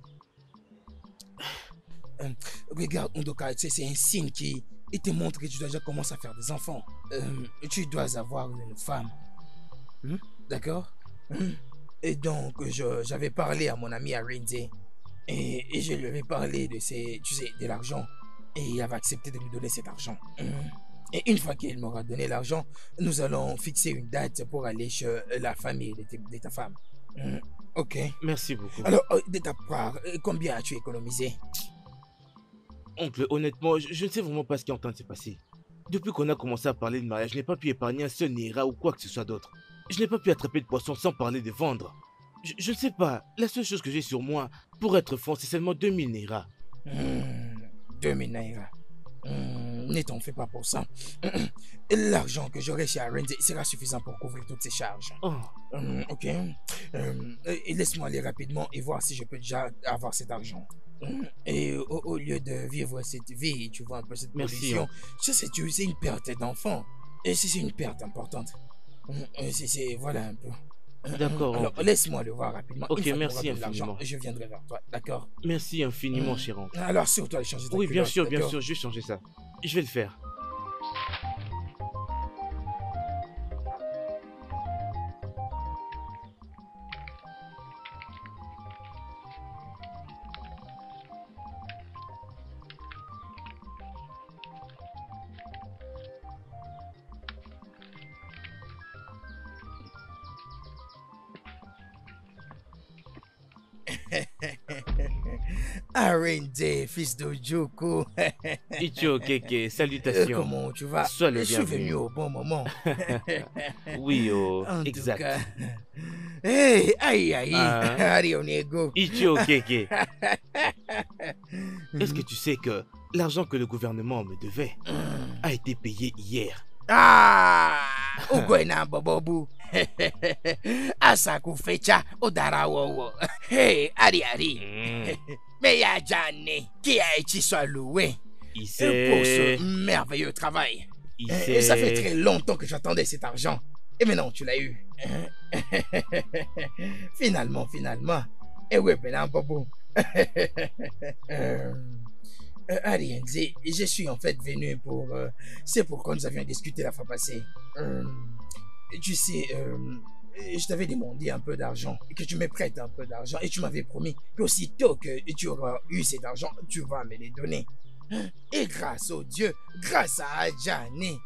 Regarde, Undoka, tu sais, c'est un signe qui il te montre que tu dois déjà commencer à faire des enfants. Euh, tu dois avoir une femme. Hmm? D'accord? Hmm? Et donc, j'avais parlé à mon ami Arinze et, et je lui avais parlé de, ses, tu sais, de l'argent. Et il avait accepté de me donner cet argent. Et une fois qu'il m'aura donné l'argent, nous allons fixer une date pour aller chez la famille de, ta femme. Hmm. Ok. Merci beaucoup. Alors, euh, de ta part, euh, combien as-tu économisé? Oncle, honnêtement, je, je ne sais vraiment pas ce qui est en train de se passer. Depuis qu'on a commencé à parler de mariage, je n'ai pas pu épargner un seul Nira ou quoi que ce soit d'autre. Je n'ai pas pu attraper de poisson sans parler de vendre. Je, je ne sais pas, la seule chose que j'ai sur moi, pour être franc, c'est seulement 2000 Nira. Hmm, 2000 naira. Hmm, ne t'en fais pas pour ça. <clears throat> L'argent que j'aurai chez Arenze sera suffisant pour couvrir toutes ces charges. Oh, Hmm, ok. Hmm, et Laisse-moi aller rapidement et voir si je peux déjà avoir cet argent. Hmm, Et au, au lieu de vivre cette vie, tu vois un peu cette pollution, ça c'est tu- c'est une perte d'enfant. Et c'est c'est une perte importante. C'est- voilà un peu. D'accord, Alors laisse-moi le voir rapidement. Ok, merci de infiniment. Je viendrai vers toi, d'accord? Merci infiniment, Hmm. cher oncle. Alors surtout aller changer ta Oui, bien sûr, bien sûr, je vais changer ça. Je vais le faire. <laughs> Arende, fils de Joko. <laughs> Ichio Keke, salutations. Euh, comment tu vas? Sois le bienvenu. Je suis venu au bon moment. <laughs> oui, oh, exact. Hey, aïe, aïe, ah. Ichio Keke. Est-ce que tu sais que l'argent que le gouvernement me devait hmm. a été payé hier? Ah <laughs> Asaku fecha odara wowo. Hey, ari ari. Hmm, <laughs> Mais ya Jane qui a été soit loué pour ce merveilleux travail. Il Et ça fait très longtemps que j'attendais cet argent. Et maintenant, tu l'as eu. <laughs> finalement, finalement. Et oui, ben, Bobo. euh, euh, je suis en fait venu pour... euh, C'est pourquoi nous avions discuté la fois passée. Euh, tu sais, euh, je t'avais demandé un peu d'argent, que tu me prêtes un peu d'argent, et tu m'avais promis qu'aussitôt que tu auras eu cet argent, tu vas me les donner. Et grâce au Dieu, grâce à Adjani,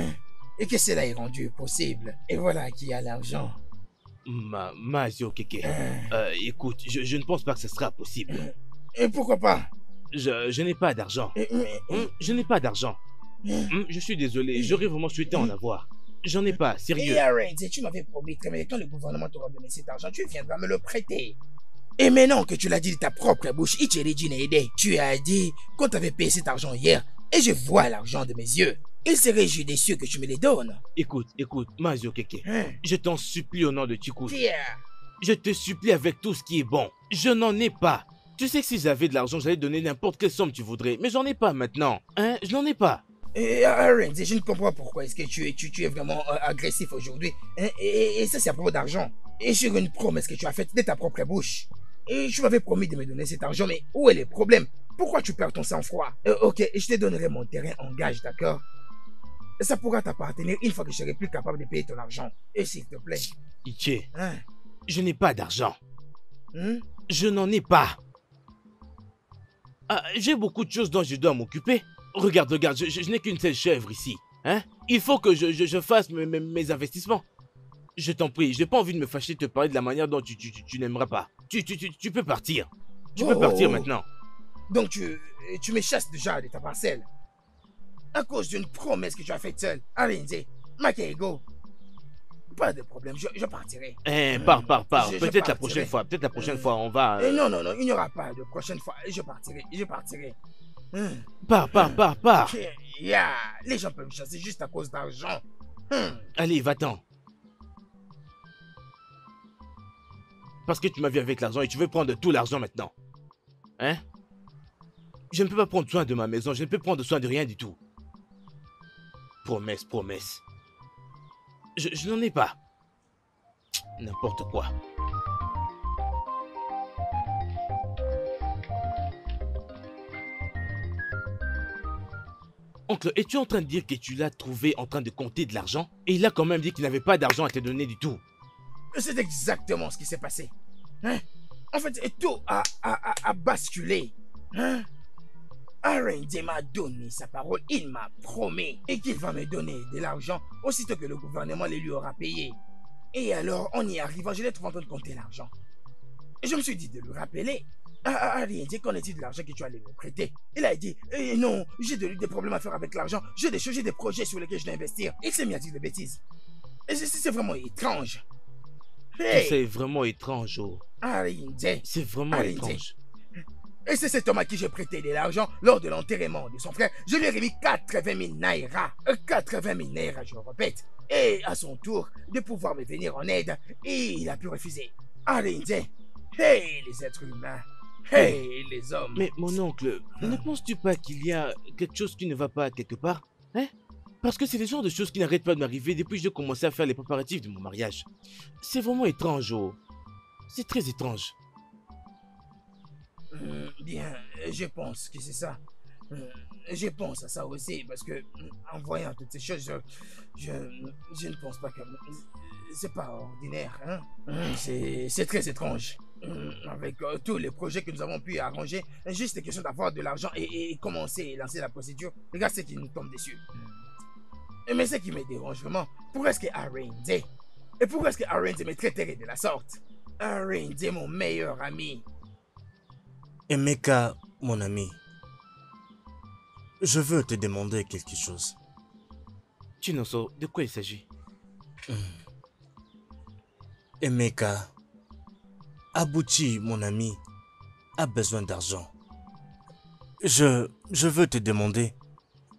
et que cela est rendu possible. Et voilà qui a l'argent. Ma, Mazio Keke, Euh, euh, écoute, je, je ne pense pas que ce sera possible. Et pourquoi pas? Je, je n'ai pas d'argent. Je n'ai pas d'argent. Je suis désolé, j'aurais vraiment souhaité en avoir. J'en ai pas, sérieux. Et tu m'avais promis que quand le gouvernement t'aura donné cet argent, tu viendras me le prêter. Et maintenant que tu l'as dit de ta propre bouche, tu as dit qu'on t'avait payé cet argent hier, et je vois l'argent de mes yeux. Il serait judicieux que tu me les donnes. Écoute, écoute, Mazio Keke, Hein? je t'en supplie au nom de Chikou. Pierre, Je te supplie avec tout ce qui est bon. Je n'en ai pas. Tu sais que si j'avais de l'argent, j'allais donner n'importe quelle somme tu voudrais. Mais j'en ai pas maintenant. Hein? Je n'en ai pas. Et Arrange, je ne comprends pas pourquoi est-ce que tu es, tu, tu es vraiment euh, agressif aujourd'hui. Hein, Et, et ça, c'est à propos d'argent. Et sur une promesse que tu as faite de ta propre bouche. Et tu m'avais promis de me donner cet argent, mais où est le problème? Pourquoi tu perds ton sang-froid? Euh, Ok, je te donnerai mon terrain en gage, d'accord? Ça pourra t'appartenir une fois que je serai plus capable de payer ton argent. Et s'il te plaît. Iché, Hein? je n'ai pas d'argent. Hein Je n'en ai pas. Ah, J'ai beaucoup de choses dont je dois m'occuper. Regarde, regarde, je, je- je n'ai qu'une seule chèvre ici. Hein Il faut que je, fasse mes, mes- mes investissements. Je t'en prie, je n'ai pas envie de me fâcher de te parler de la manière dont tu, tu, tu- tu n'aimeras pas. Tu, peux partir. Tu peux Oh, partir oh, maintenant. Donc tu, tu me chasses déjà de ta parcelle. À cause d'une promesse que tu as faite seule. Arinze, Makeigo. Pas de problème, je, je partirai. Eh, pars, pars, pars. Peut-être la prochaine fois. Peut-être la prochaine Euh, fois, on va. Eh euh, non, non, non, il n'y aura pas de prochaine fois. Je partirai, je partirai. Hum. Pars, pars, pars, pars. Yeah, Les gens peuvent me chasser juste à cause d'argent. Hum. Allez, va-t'en. Parce que tu m'as vu avec l'argent et tu veux prendre tout l'argent maintenant. Hein? Je ne peux pas prendre soin de ma maison, je ne peux prendre soin de rien du tout. Promesse, promesse. Je, je n'en ai pas. N'importe quoi. Oncle, es-tu en train de dire que tu l'as trouvé en train de compter de l'argent? Et il a quand même dit qu'il n'avait pas d'argent à te donner du tout. C'est exactement ce qui s'est passé. Hein? En fait, tout a, basculé. Hein? M'a donné sa parole, il m'a promis et qu'il va me donner de l'argent aussitôt que le gouvernement les lui aura payé. Et alors, en y arrivant, je l'ai trouvé en train de compter l'argent. Et je me suis dit de lui rappeler. Ah, ah, Arrange, qu'en est-il de l'argent que tu allais me prêter Il a dit, eh non, j'ai de- des problèmes à faire avec l'argent, j'ai des choses, j'ai des projets sur lesquels je dois investir. Il s'est mis à dire des bêtises. Et c'est- vraiment étrange. Hey, C'est vraiment étrange, oh. C'est vraiment étrange. Et c'est cet homme à qui j'ai prêté de l'argent lors de l'enterrement de son frère. Je lui ai remis 80 000 naira. Euh, 80 000 naira, je le répète. Et à son tour de pouvoir me venir en aide, et il a pu refuser. Arinde. Hey, les êtres humains. Hey, les hommes. Mais mon oncle, Hein? ne penses-tu pas qu'il y a quelque chose qui ne va pas quelque part Hein? Parce que c'est le genre de choses qui n'arrêtent pas de m'arriver depuis que j'ai commencé à faire les préparatifs de mon mariage. C'est vraiment étrange, oh. C'est très étrange. Hum, Bien, euh, je pense que c'est ça. Hum, Je pense à ça aussi parce que hum, en voyant toutes ces choses, je, je, je ne pense pas que c'est pas ordinaire. Hein? C'est très étrange. Hum, Avec euh, tous les projets que nous avons pu arranger, juste question d'avoir de l'argent et, et commencer et lancer la procédure. Regarde ce qui nous tombe dessus. Mais ce qui me dérange vraiment, pourquoi est-ce que Arrange et pourquoi est-ce que Arrange me traiterait de la sorte Arrange est mon meilleur ami? Emeka, mon ami, je veux te demander quelque chose. Chinoso, de quoi il s'agit? Emeka, Abuchi, mon ami, a besoin d'argent. Je, je veux te demander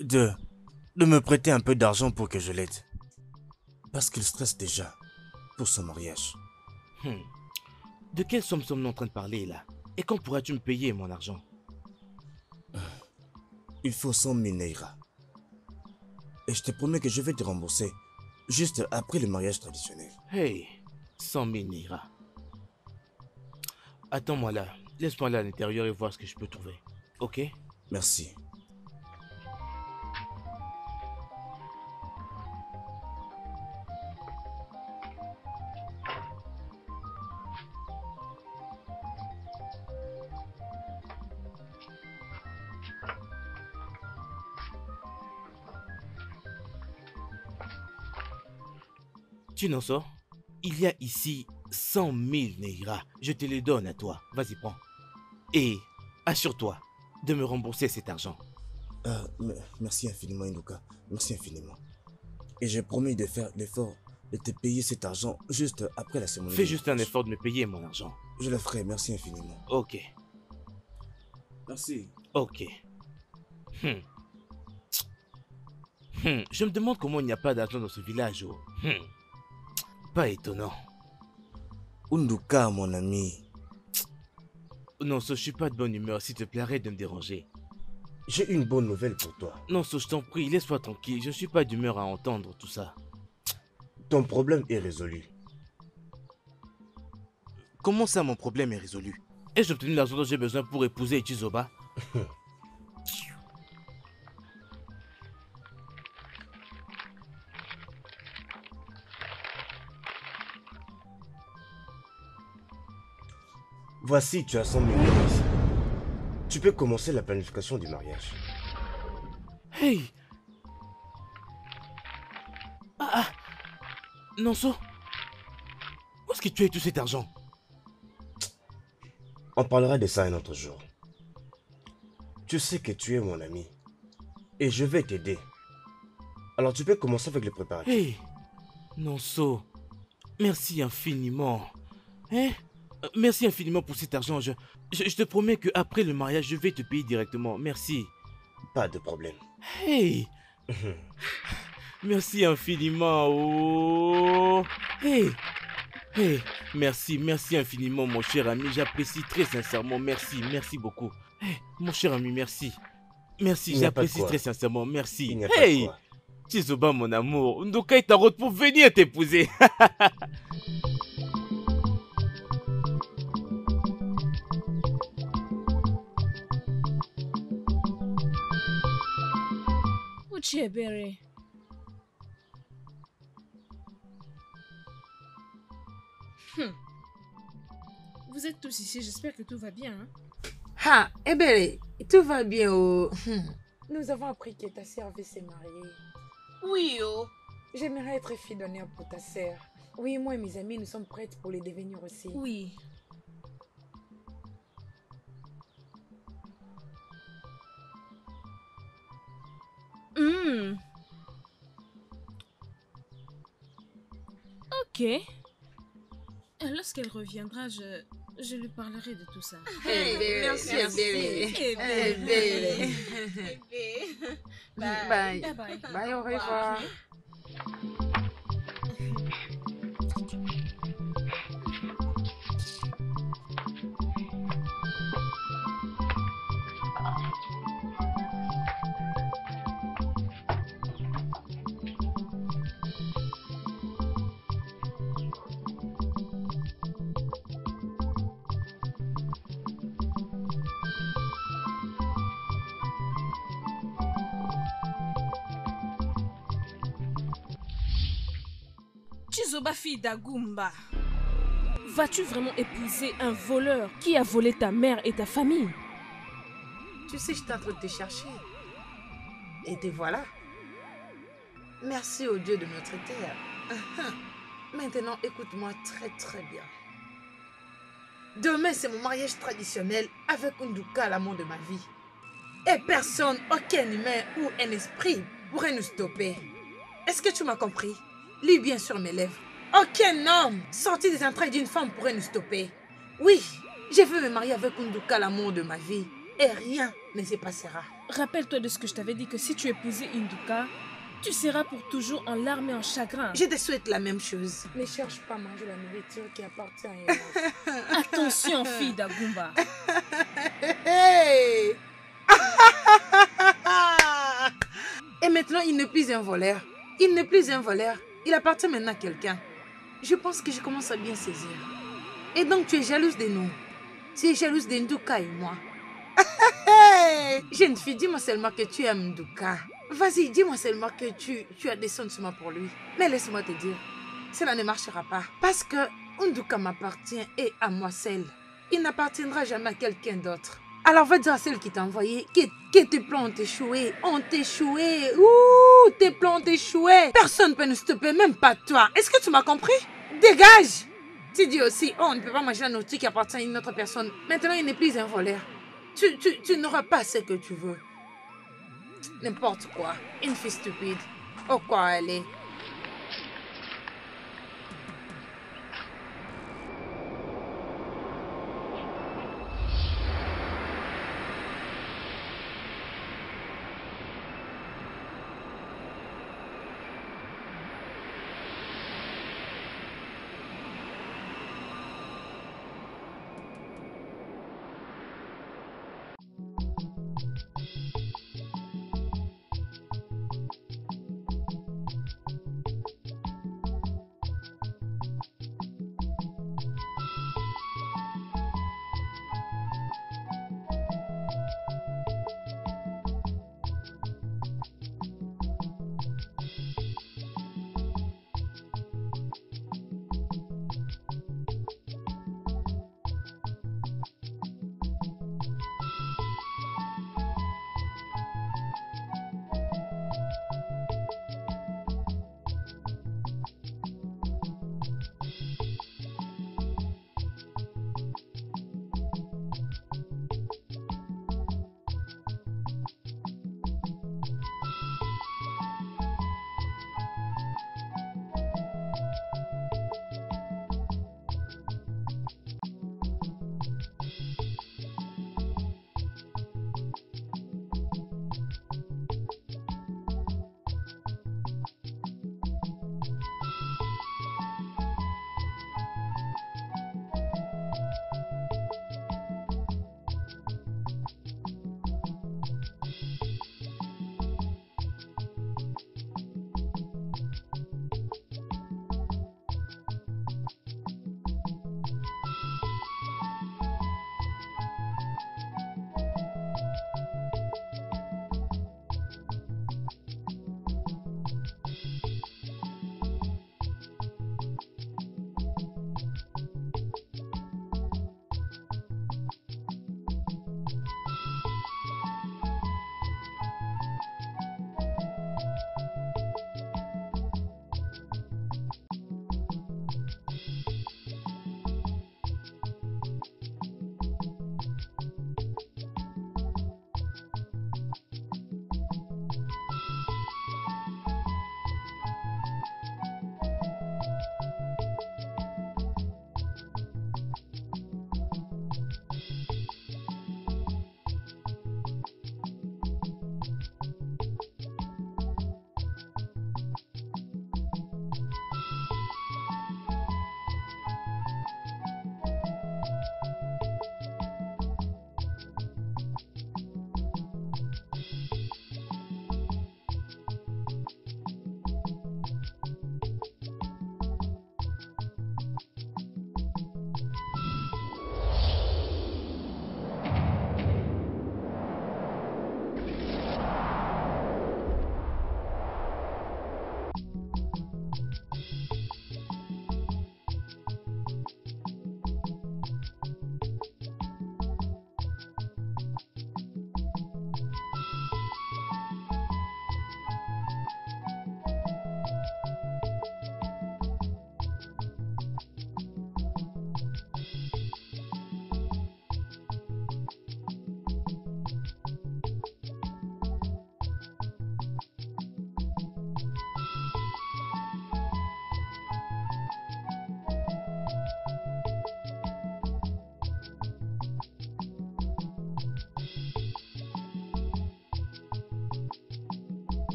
de, de me prêter un peu d'argent pour que je l'aide. Parce qu'il stresse déjà pour son mariage. Hmm. De quelle somme sommes-nous en train de parler là? Et quand pourras-tu me payer mon argent? Il faut 100 000 naira. Et je te promets que je vais te rembourser juste après le mariage traditionnel. Hey, 100 000 naira. Attends-moi là. Laisse-moi aller à l'intérieur et voir ce que je peux trouver. Ok? Merci. Chinoso, il y a ici 100 000 naira. Je te les donne à toi. Vas-y, prends. Et assure-toi de me rembourser cet argent. Euh, me- merci infiniment, Inuka. Merci infiniment. Et j'ai promis de faire l'effort de te payer cet argent juste après la cérémonie. Fais juste un effort de me payer mon argent. Je le ferai, merci infiniment. Ok, Merci. ok. Hmm. Hmm, Je me demande comment il n'y a pas d'argent dans ce village. oh. Hmm. Pas étonnant. Unduka, mon ami. Non, so, je suis pas de bonne humeur. S'il te plaît, arrête de me déranger. J'ai une bonne nouvelle pour toi. Non, so, je t'en prie, laisse-moi tranquille. Je suis pas d'humeur à entendre tout ça. Ton problème est résolu. Comment ça, mon problème est résolu? Ai-je obtenu l'argent dont j'ai besoin pour épouser Ichizoba? <laughs> Voici, tu as 100 000 euros ici. Tu peux commencer la planification du mariage. Hey Ah ah Où est-ce que tu as eu tout cet argent? On parlera de ça un autre jour. Tu sais que tu es mon ami. Et je vais t'aider. Alors tu peux commencer avec les préparatifs. Hey Non, so Merci infiniment. Hein? Merci infiniment pour cet argent. Je, je, je te promets que après le mariage, je vais te payer directement. Merci. Pas de problème. Hey <laughs> Merci infiniment. Oh. Hey Hey Merci, merci infiniment, mon cher ami. J'apprécie très sincèrement. Merci, merci beaucoup. Hey, mon cher ami, merci. Merci, j'apprécie très sincèrement. Merci. Hey quoi. Chizoba, mon amour. Ndoka est en route pour venir t'épouser. <laughs> Uchebere. Hmm. Vous êtes tous ici, j'espère que tout va bien. hein. Ah, Ebere, tout va bien. Oh. Hmm. Nous avons appris que ta sœur veut se marier. Oui, oh. J'aimerais être fille d'honneur pour ta sœur. Oui, moi et mes amis, nous sommes prêtes pour le devenir aussi. Oui. Hmm. Ok. Euh, Lorsqu'elle reviendra, je, je lui parlerai de tout ça. Ebere, Merci, Ebere. Ebere. Ebere. Bye. Bye. Bye bye. Bye, au revoir. Fille d'Agumba. Vas-tu vraiment épouser un voleur qui a volé ta mère et ta famille? Tu sais, j'étais en train de te chercher. Et te voilà. Merci au Dieu de notre terre. Maintenant, écoute-moi très très bien. Demain, c'est mon mariage traditionnel avec Unduka, l'amour de ma vie. Et personne, aucun humain ou un esprit pourrait nous stopper. Est-ce que tu m'as compris? Lis bien sur mes lèvres. Aucun homme sorti des entrailles d'une femme pourrait nous stopper. Oui, je veux me marier avec Unduka, l'amour de ma vie. Et rien ne se passera. Rappelle-toi de ce que je t'avais dit que si tu épousais Induka, tu seras pour toujours en larmes et en chagrin. Je te souhaite la même chose. Ne cherche pas à manger la nourriture qui appartient à. <laughs> Attention, fille d'Agumba. Hey <laughs> Et maintenant, il n'est plus un voleur. Il n'est plus un voleur. Il appartient maintenant à quelqu'un. Je pense que je commence à bien saisir. Et donc, tu es jalouse de nous. Tu es jalouse de Nduka et moi. <laughs> Jeune fille, dis-moi seulement que tu aimes Nduka. Vas-y, dis-moi seulement que tu, tu as des sentiments pour lui. Mais laisse-moi te dire, cela ne marchera pas. Parce que Nduka m'appartient et à moi seule. Il n'appartiendra jamais à quelqu'un d'autre. Alors va dire à celle qui t'a envoyé que, tes plans ont échoué. Ont échoué. Ouh, tes plans ont échoué. Personne ne peut nous stopper, même pas toi. Est-ce que tu m'as compris? Dégage Tu dis aussi, oh, on ne peut pas manger la nourriture qui appartient à une autre personne. Maintenant, il n'est plus un voleur. Tu, tu, tu n'auras pas ce que tu veux. N'importe quoi. Une fille stupide. Oh quoi elle est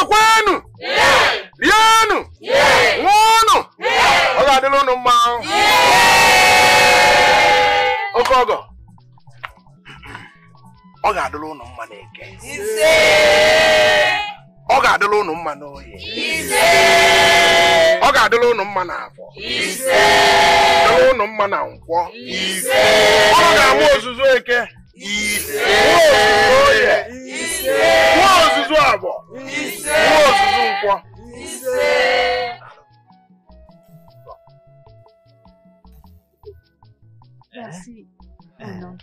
ọgọ kwenu. Rienụ nwụọnụ ọ ga-adịla ụnụ mma oke ọgọ. Ọ ga-adịla ụnụ mma n'eke ọ ga-adịla ụnụ mma n'oye ọ ga-adịla ụnụ mma n'afọ dịla ụnụ mma na nkwọ ọ ga-amụ ozuzu eke nwa ozuzu oye nkwọ Merci. Oh non.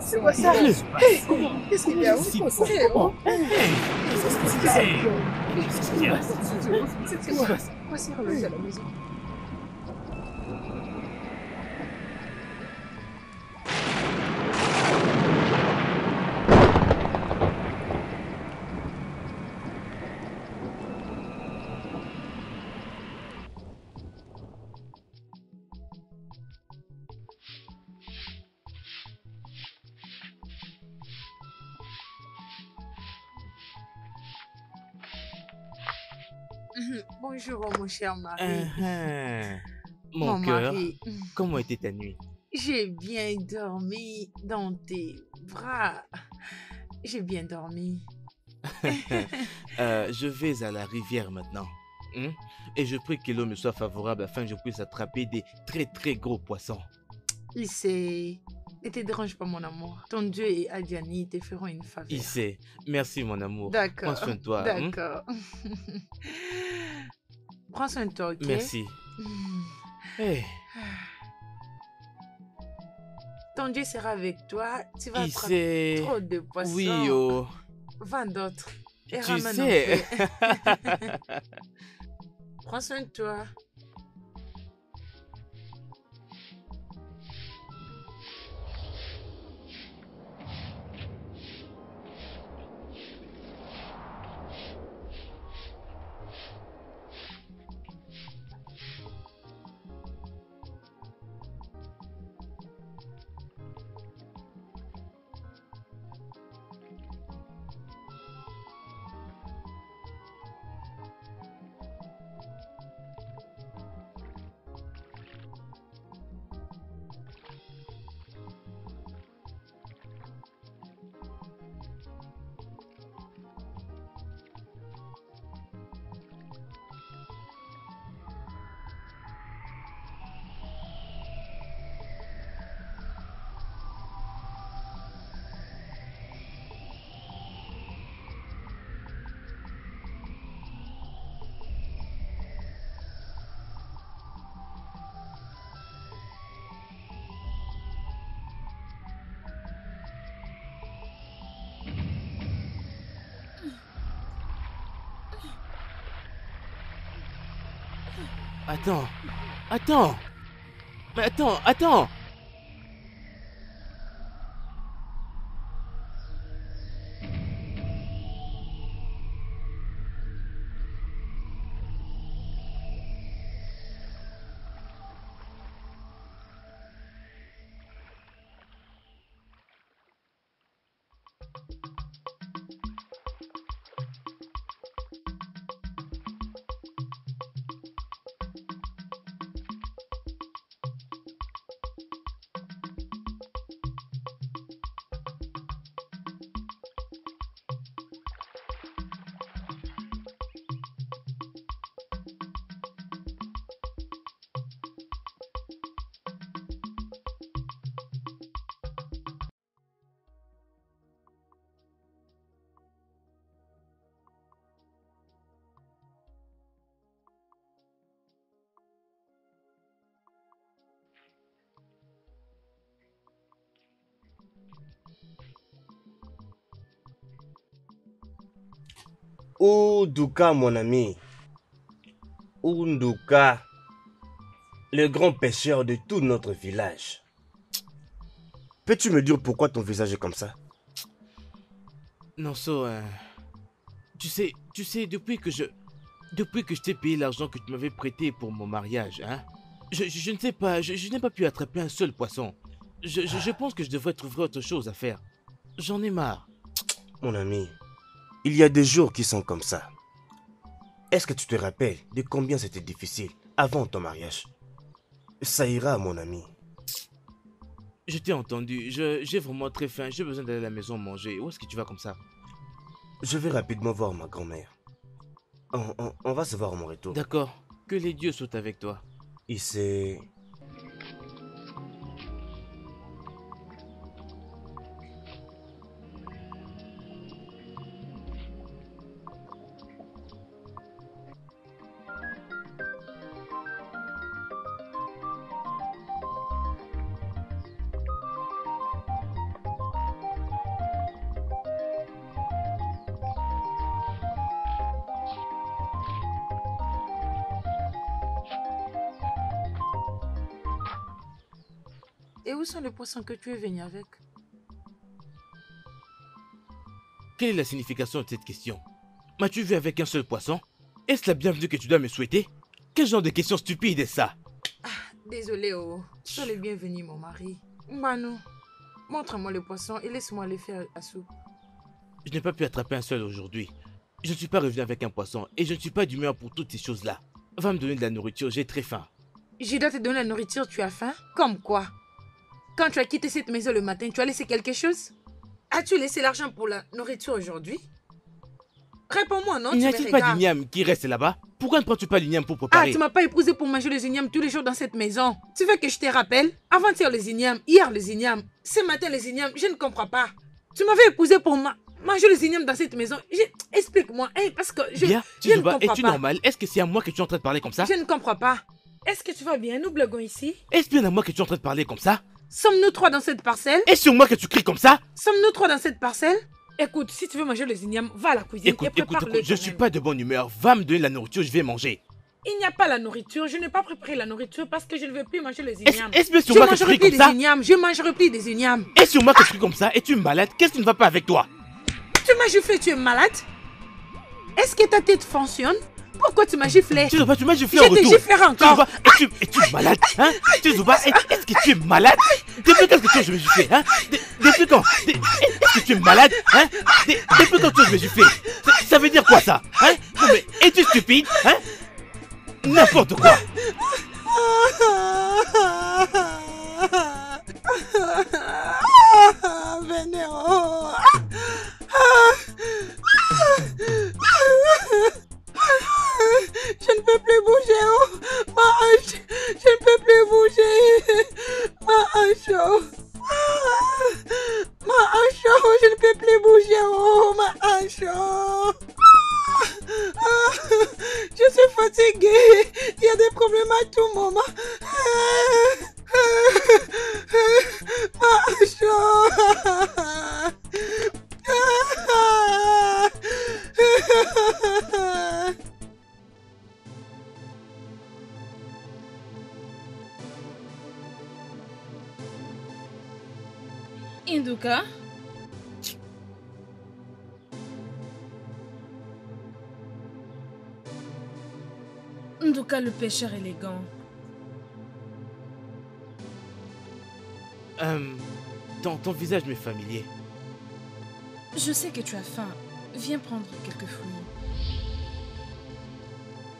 C'est quoi ça Qu'est-ce qu'il y a C'est quoi C'est quoi c'est relevé Bonjour, mon cher mari. Uh-huh. Mon Mon cœur, mari, comment était ta nuit? J'ai bien dormi dans tes bras. J'ai bien dormi. <laughs> Euh, Je vais à la rivière maintenant. hein, Et je prie que l'eau me soit favorable afin que je puisse attraper des très très gros poissons. Il sait. Ne te dérange pas, mon amour. Ton Dieu et Adiani te feront une faveur. Il sait. Merci mon amour. D'accord. Prends soin de toi. hein. <laughs> Prends soin de toi, ok? Merci. Hmm. Ton Dieu sera avec toi. Tu vas il sait. trop de poissons. Oui, oh. Vends d'autres. Et Tu ramène sais. <laughs> <laughs> Prends soin de toi. Attends. Attends. Mais attends, attends. Ouduka, mon ami. Unduka, le grand pêcheur de tout notre village. Peux-tu me dire pourquoi ton visage est comme ça? Non, so, euh, tu sais, tu sais, depuis que je, depuis que je t'ai payé l'argent que tu m'avais prêté pour mon mariage, hein, je, ne sais pas, je n'ai pas pu attraper un seul poisson. Je, je, je pense que je devrais trouver autre chose à faire. J'en ai marre. Mon ami, il y a des jours qui sont comme ça. Est-ce que tu te rappelles de combien c'était difficile avant ton mariage? Ça ira, mon ami. Je t'ai entendu, je- j'ai vraiment très faim, j'ai besoin d'aller à la maison manger. Où est-ce que tu vas comme ça? Je vais rapidement voir ma grand-mère. On, on- on va se voir à mon retour. D'accord, que les dieux soient avec toi. Et c'est... que tu es venu avec Quelle est la signification de cette question? M'as-tu vu avec un seul poisson? Est-ce la bienvenue que tu dois me souhaiter? Quel genre de question stupide est ça? Désolé, oh. Sois le bienvenu, mon mari. Mbano, montre-moi le poisson et laisse-moi les faire à soupe. Je n'ai pas pu attraper un seul aujourd'hui. Je ne suis pas revenu avec un poisson et je ne suis pas d'humeur pour toutes ces choses-là. Va me donner de la nourriture, j'ai très faim. Je dois te donner la nourriture, tu as faim? Comme quoi? Quand tu as quitté cette maison le matin, tu as laissé quelque chose? As-tu laissé l'argent pour la nourriture aujourd'hui? Réponds-moi, non Il n'y a-t-il pas d'igname qui reste là-bas? Pourquoi ne prends-tu pas l'igname pour Ah, préparer tu m'as pas épousé pour manger les ignames tous les jours dans cette maison. Tu veux que je te rappelle? Avant-hier les ignames, hier les ignames, ce matin les ignames, je ne comprends pas. Tu m'avais épousé pour ma- manger les ignames dans cette maison. Je- Explique-moi, hein, parce que je, Bien, je ne comprends es-tu normal? Est-ce que c'est à moi que tu es en train de parler comme ça? Je ne comprends pas. Est-ce que tu vas bien Nous blaguons ici? Est-ce bien à moi que tu es en train de parler comme ça? Sommes-nous trois dans cette parcelle Est-ce sur moi que tu cries comme ça Sommes-nous trois dans cette parcelle Écoute, si tu veux manger les ignames, va à la cuisine Écoute, et écoute, prépare-le écoute, je suis pas de bonne humeur. Va me donner la nourriture, je vais manger. Il n'y a pas la nourriture. Je n'ai pas préparé la nourriture parce que je ne veux plus manger les ignames. est-ce sur Je moi que tu mangerai cries plus comme des ça ignames. Je mangerai plus des ignames. Est-ce sur moi que tu cries comme ça Es-tu malade? Qu'est-ce qui ne va pas avec toi? Tu m'as giflé, tu es malade Est-ce que ta tête fonctionne? Pourquoi tu m'as giflé Chizuba, tu m'as giflé Je en te retour. giflerai encore. Chizuba, es-tu malade Hein? Est- est-ce que tu es malade? Depuis quand est-ce que tu me gifler Hein? De- Depuis quand? Est-ce que tu es malade Hein? De- Depuis quand tu me gifler ça, ça veut dire quoi ça Hein? Non mais, es-tu stupide Hein? N'importe quoi pêcheur élégant. Euh, ton, ton visage m'est familier. Je sais que tu as faim. Viens prendre quelques fruits.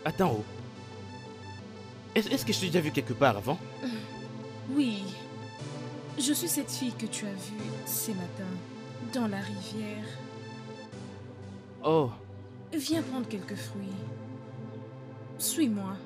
Attends, oh. Est-ce que je t'ai déjà vu quelque part avant? <laughs> Oui. Je suis cette fille que tu as vue ces matins dans la rivière. Oh, Viens prendre quelques fruits. Suis-moi.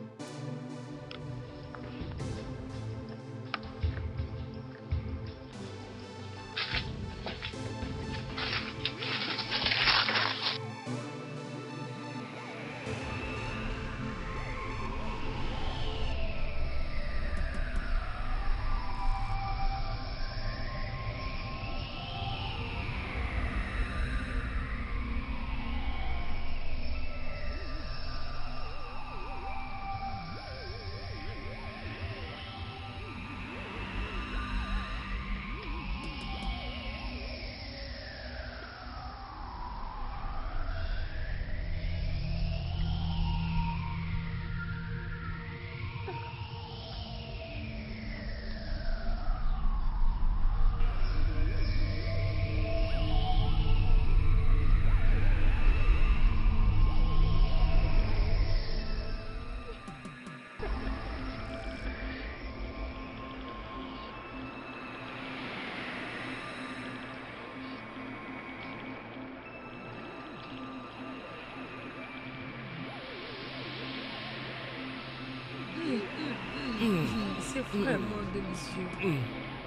Hum,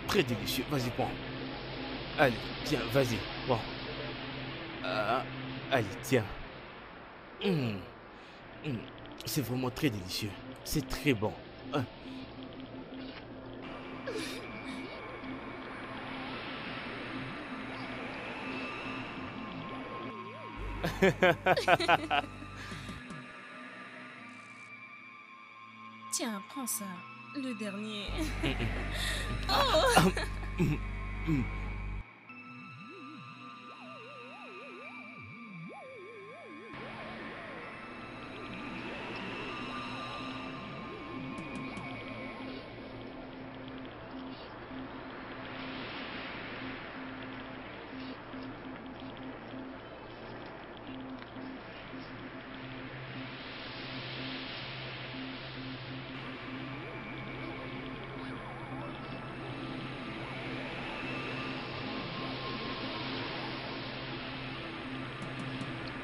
Très délicieux. Vas-y, prends. Allez, tiens, vas-y. Bon. Ah, allez, tiens. Hum, hum, C'est vraiment très délicieux. C'est très bon. Ah. <laughs> Tiens, prends ça. Le dernier. Hum.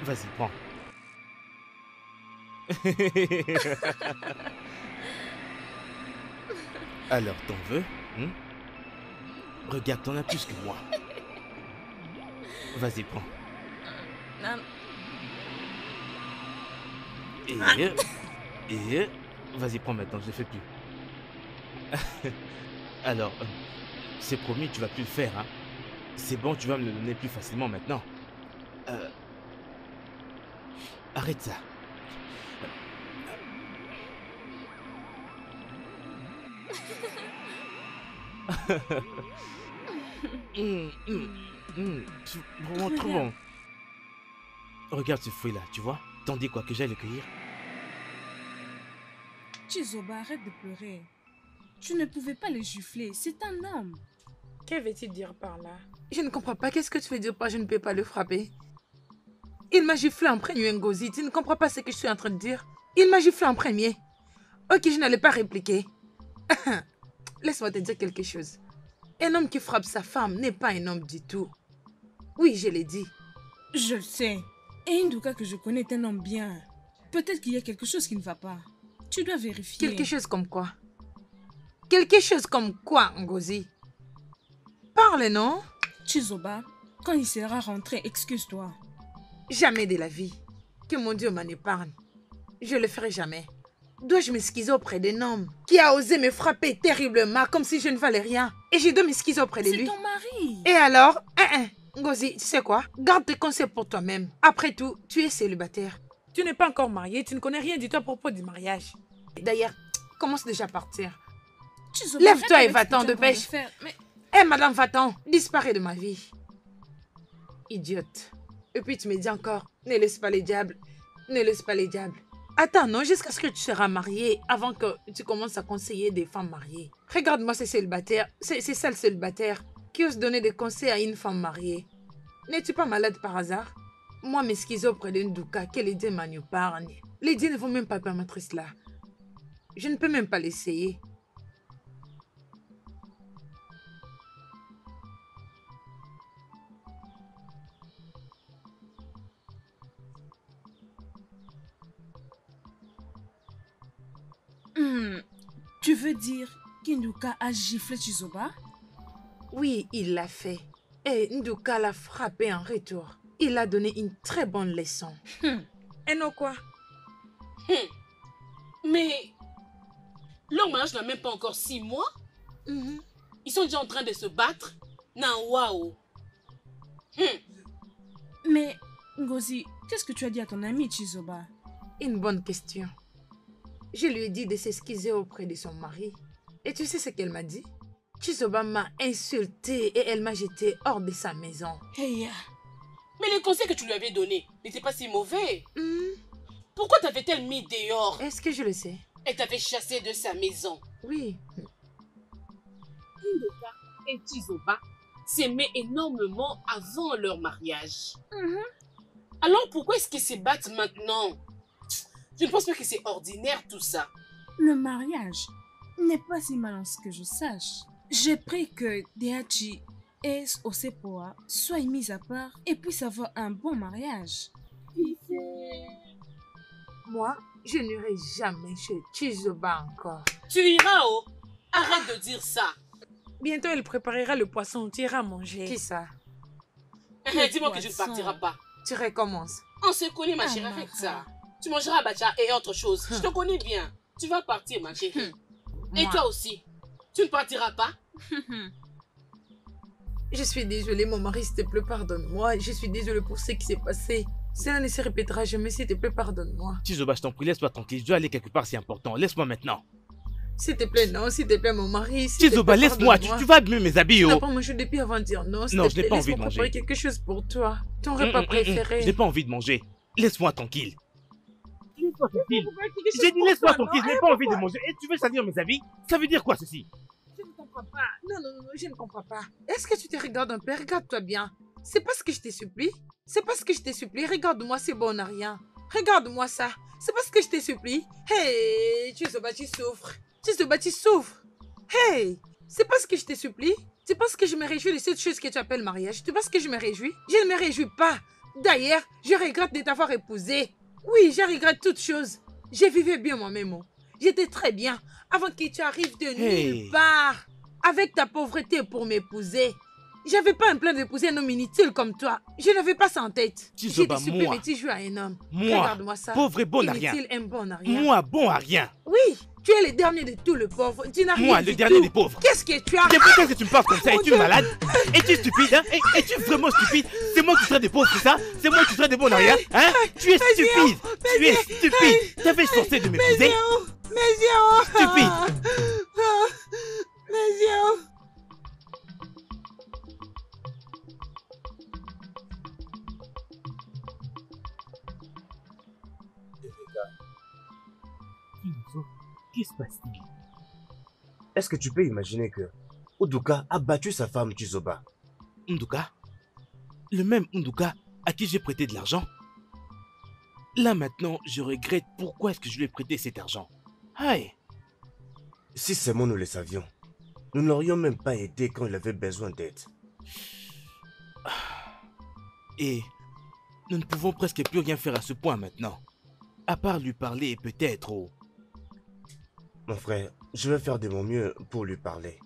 Vas-y, prends. <laughs> Alors, t'en veux hein Regarde, t'en as plus que moi. Vas-y, prends. Non, Et... Et... Vas-y, prends maintenant, je le fais plus. <laughs> Alors, euh, c'est promis, tu vas plus le faire, hein. C'est bon, tu vas me le donner plus facilement maintenant. Euh, Arrête ça. Hum, hum, hum, c'est vraiment trop bon. Regarde ce fruit-là, tu vois T'en dis quoi que j'aille le cueillir Chizoba, arrête de pleurer. Tu ne pouvais pas le gifler. C'est un homme. Que veut-il dire par là? Je ne comprends pas. Qu'est-ce que tu veux dire par je ne peux pas le frapper? Il m'a giflé en premier, Ngozi. Tu ne comprends pas ce que je suis en train de dire Il m'a giflé en premier. Ok, je n'allais pas répliquer. <laughs> Laisse-moi te dire quelque chose. Un homme qui frappe sa femme n'est pas un homme du tout. Oui, je l'ai dit. Je sais. Et Induka que je connais est un homme bien. Peut-être qu'il y a quelque chose qui ne va pas. Tu dois vérifier. Quelque chose comme quoi? Quelque chose comme quoi, Ngozi? Parle, non? Chizoba, quand il sera rentré, excuse-toi. Jamais de la vie. Que mon Dieu m'en épargne. Je le ferai jamais. Dois-je m'excuser auprès d'un homme qui a osé me frapper terriblement comme si je ne valais rien? Et je dois m'excuser auprès de C'est lui? ton mari. Et alors? Hein, hein, Ngozi, tu sais quoi? Garde tes conseils pour toi-même. Après tout, tu es célibataire. Tu n'es pas encore marié, tu ne connais rien du tout à propos du mariage. D'ailleurs, commence déjà à partir. Lève-toi et va-t'en, de pêche. Mais Hé, madame va-t'en, disparais de ma vie. Idiote. Et puis tu me dis encore, ne laisse pas les diables, ne laisse pas les diables. Attends, non, jusqu'à ce que tu seras marié avant que tu commences à conseiller des femmes mariées. Regarde-moi ces célibataires, c'est ça le célibataire qui ose donner des conseils à une femme mariée. N'es-tu pas malade par hasard? Moi, m'excuser auprès d'une douka, que les dieux m'en. Les dieux ne vont même pas permettre cela. Je ne peux même pas l'essayer. Hmm, Tu veux dire qu'Induka a giflé Chizoba Oui, il l'a fait. Et Nduka l'a frappé en retour. Il a donné une très bonne leçon. Hmm. Et non quoi? Mais leur mariage n'a même pas encore six mois. Mhm. Ils sont déjà en train de se battre. Non, waouh. Hmm. Mais, Ngozi, qu'est-ce que tu as dit à ton ami Chizoba? Une bonne question. Je lui ai dit de s'excuser auprès de son mari. Et tu sais ce qu'elle m'a dit? Chizoba m'a insulté et elle m'a jeté hors de sa maison. Hey, Mais les conseils que tu lui avais donnés n'étaient pas si mauvais. Hmm, Pourquoi t'avait-elle mis dehors? Est-ce que je le sais? Elle t'avait chassé de sa maison. Oui. Indoka et Chizoba s'aimaient énormément avant leur mariage. Mhm. Alors pourquoi est-ce qu'ils se battent maintenant? Je ne pense pas que c'est ordinaire tout ça. Le mariage n'est pas si malin que je sache. J'ai pris que Dehachi et Osepoa soient mis à part et puissent avoir un bon mariage. Moi, je n'irai jamais chez Chizoba encore. Tu iras, oh Arrête de dire ça. Bientôt, elle préparera le poisson. Tu iras manger. Qui ça? Eh, Dis-moi que tu ne partiras pas. Tu recommences. On se connaît, ma Ah, chérie, Mara. ça. Tu mangeras abacha et autre chose. Je te connais bien. Tu vas partir, ma chérie. Et Moi. toi aussi. Tu ne partiras pas <laughs> Je suis désolée, mon mari, s'il te plaît, pardonne-moi. Je suis désolée pour ce qui s'est passé. Cela ne se répétera jamais, s'il te plaît, pardonne-moi. Chizoba, je t'en prie, laisse-moi tranquille. Je dois aller quelque part, c'est important. Laisse-moi maintenant. S'il te plaît, non, s'il te plaît, mon mari. plaît, laisse-moi. Tu, vas abîmer mes habits, Tu n'as oh. pas mangé depuis avant-hier, non s'il Non, te je n'ai pas envie de préparer manger. quelque chose pour toi. Ton Hum, repas hum, hum, préféré. Je n'ai pas envie de manger. Laisse-moi tranquille. Laisse-moi tranquille. J'ai dit laisse-moi tranquille, je n'ai pas envie de manger. Et tu veux salir mes habits Ça veut dire quoi ceci? Je ne comprends pas. Non, non, non, je ne comprends pas. Est-ce que tu te regardes un peu? Regarde-toi bien. C'est pas ce que je te supplie. C'est pas ce que je te supplie. Regarde-moi, c'est bon, on n'a rien. Regarde-moi ça. C'est pas ce que je te supplie. Hey, tu sais pas, tu souffres. Tu sais pas, tu souffres. Hey, c'est pas ce que je te supplie. C'est parce que je me réjouis de cette chose que tu appelles mariage. Tu penses que je me réjouis Je ne me réjouis pas. D'ailleurs, je regrette de t'avoir épousé. Oui, je regrette toutes choses. Je vivais bien moi-même. oh. J'étais très bien avant que tu arrives de Hey. nulle part avec ta pauvreté pour m'épouser. J'avais pas un plan d'épouser un homme inutile comme toi. Je n'avais pas ça en tête. Tu J'ai moi. mais tu joues à un homme. Moi, Regarde-moi ça. pauvre et bon à rien. Un bon à rien. Moi, bon à rien. Oui, tu es le dernier de tous les pauvres. Tu n'as rien Moi, du le dernier tout. des pauvres. Qu'est-ce que tu as C'est pourquoi que tu me parles comme ça Es-tu malade Es-tu stupide hein Es- Es-tu vraiment stupide C'est moi qui serais des pauvres, c'est ça C'est moi qui serais des bons rien Hein Tu es stupide Tu es stupide T'avais forcé de Mes m'épouser Mes yeux Stupide. Ah, Mes yeux Qu'est-ce qui se passe-t-il? Est-ce que tu peux imaginer que Uduka a battu sa femme Chizoba? Nduka Le même Nduka à qui j'ai prêté de l'argent? Là maintenant, je regrette pourquoi est-ce que je lui ai prêté cet argent. Aïe Si seulement nous le savions, nous ne l'aurions même pas aidé quand il avait besoin d'aide. Et nous ne pouvons presque plus rien faire à ce point maintenant. À part lui parler peut-être oh. Mon frère, je vais faire de mon mieux pour lui parler.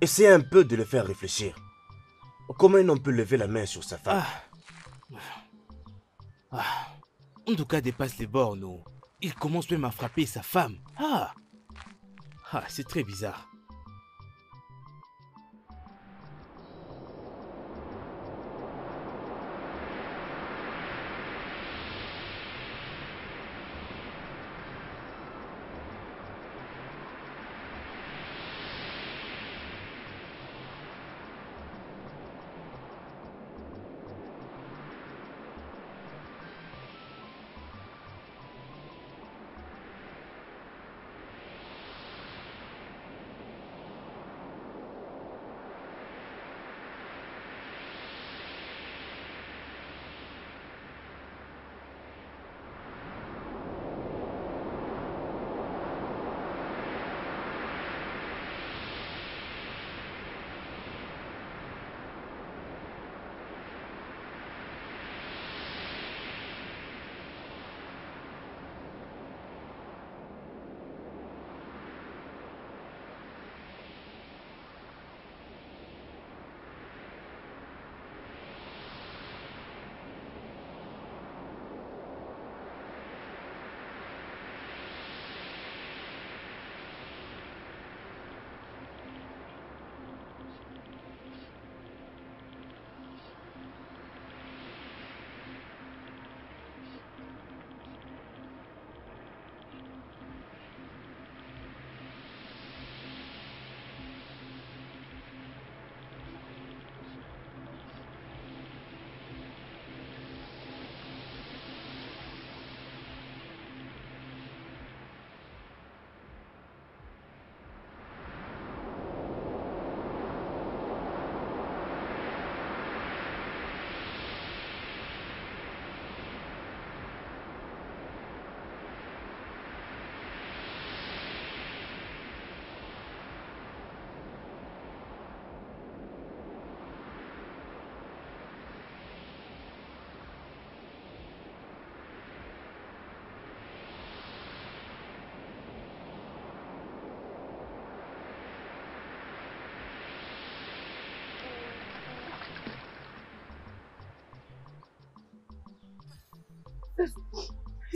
Essayez un peu de le faire réfléchir. Comment un peut lever la main sur sa femme? Ah. Ah. Nduka dépasse les bornes. oh. Il commence même à frapper sa femme. Ah. Ah, c'est très bizarre.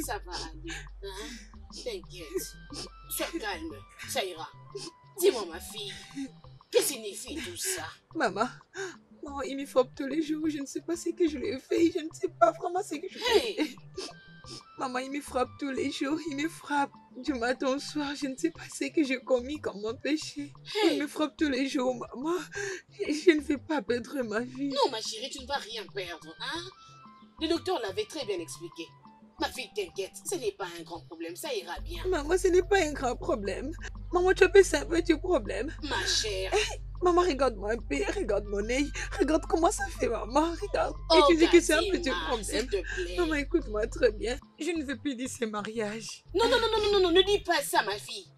Ça va aller. Hein? T'inquiète. Sois calme. Ça ira. Dis-moi, ma fille, que signifie tout ça? Maman, maman, il me frappe tous les jours. Je ne sais pas ce que je lui ai fait. Je ne sais pas vraiment ce que je lui ai Hey! fait. Maman, il me frappe tous les jours. Il me frappe du matin au soir. Je ne sais pas ce que j'ai commis comme mon péché. Il me frappe tous les jours, maman. Je, je ne vais pas perdre ma vie. Non, ma chérie, tu ne vas rien perdre, hein? Le docteur l'avait très bien expliqué. Ma fille, t'inquiète, ce n'est pas un grand problème, ça ira bien. Maman, ce n'est pas un grand problème. Maman, tu peux un petit problème? Ma chère. Maman, regarde-moi un peu. Regarde mon œil. Regarde comment ça fait, maman. Regarde. Et tu dis que c'est un petit problème. Te plaît. Maman, écoute-moi très bien. Je ne veux plus dire ce mariage. Non, non, non, non, non, non, ne dis pas ça, ma fille.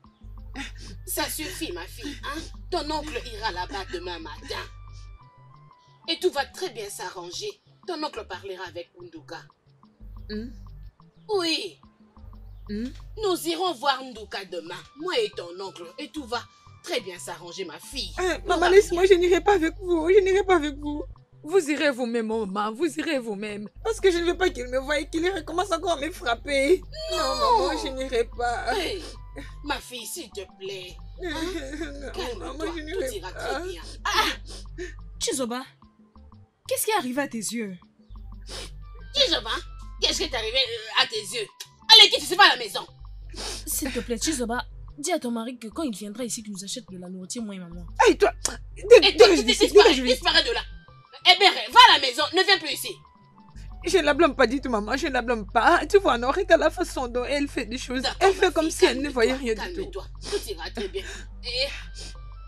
Ça suffit, ma fille, hein Ton oncle ira là-bas demain matin. Et tout va très bien s'arranger. Ton oncle parlera avec Nduka. Hmm? Oui, Hmm? nous irons voir Nduka demain, moi et ton oncle, et tout va très bien s'arranger, ma fille. Hein, Tout maman, laisse-moi, je n'irai pas avec vous. Je n'irai pas avec vous. Vous irez vous-même, maman. Vous irez vous-même. Parce que je ne veux pas qu'il me voie et qu'il recommence encore à me frapper. Non, maman, je n'irai pas. Hey, ma fille, s'il te plaît, <laughs> Non, calme-toi, maman, je tout n'irai ira pas. très bien. Chizoba, qu'est-ce qui est arrivé à tes yeux? Chizoba, qu'est-ce qui est arrivé euh, à tes yeux? Allez, quitte, c'est pas à la maison. S'il te plaît, Chizoba, dis à ton mari que quand il viendra ici, qu'il nous achète de la nourriture, moi et maman. Hey, toi. Disparais, de là. Eh bien, va à la maison, ne viens plus ici. Je ne la blâme pas du tout, maman. Je ne la blâme pas. Tu vois, non, regarde la façon dont elle fait des choses. Elle fait comme si elle ne voyait rien du tout. Calme-toi, tout ira très bien.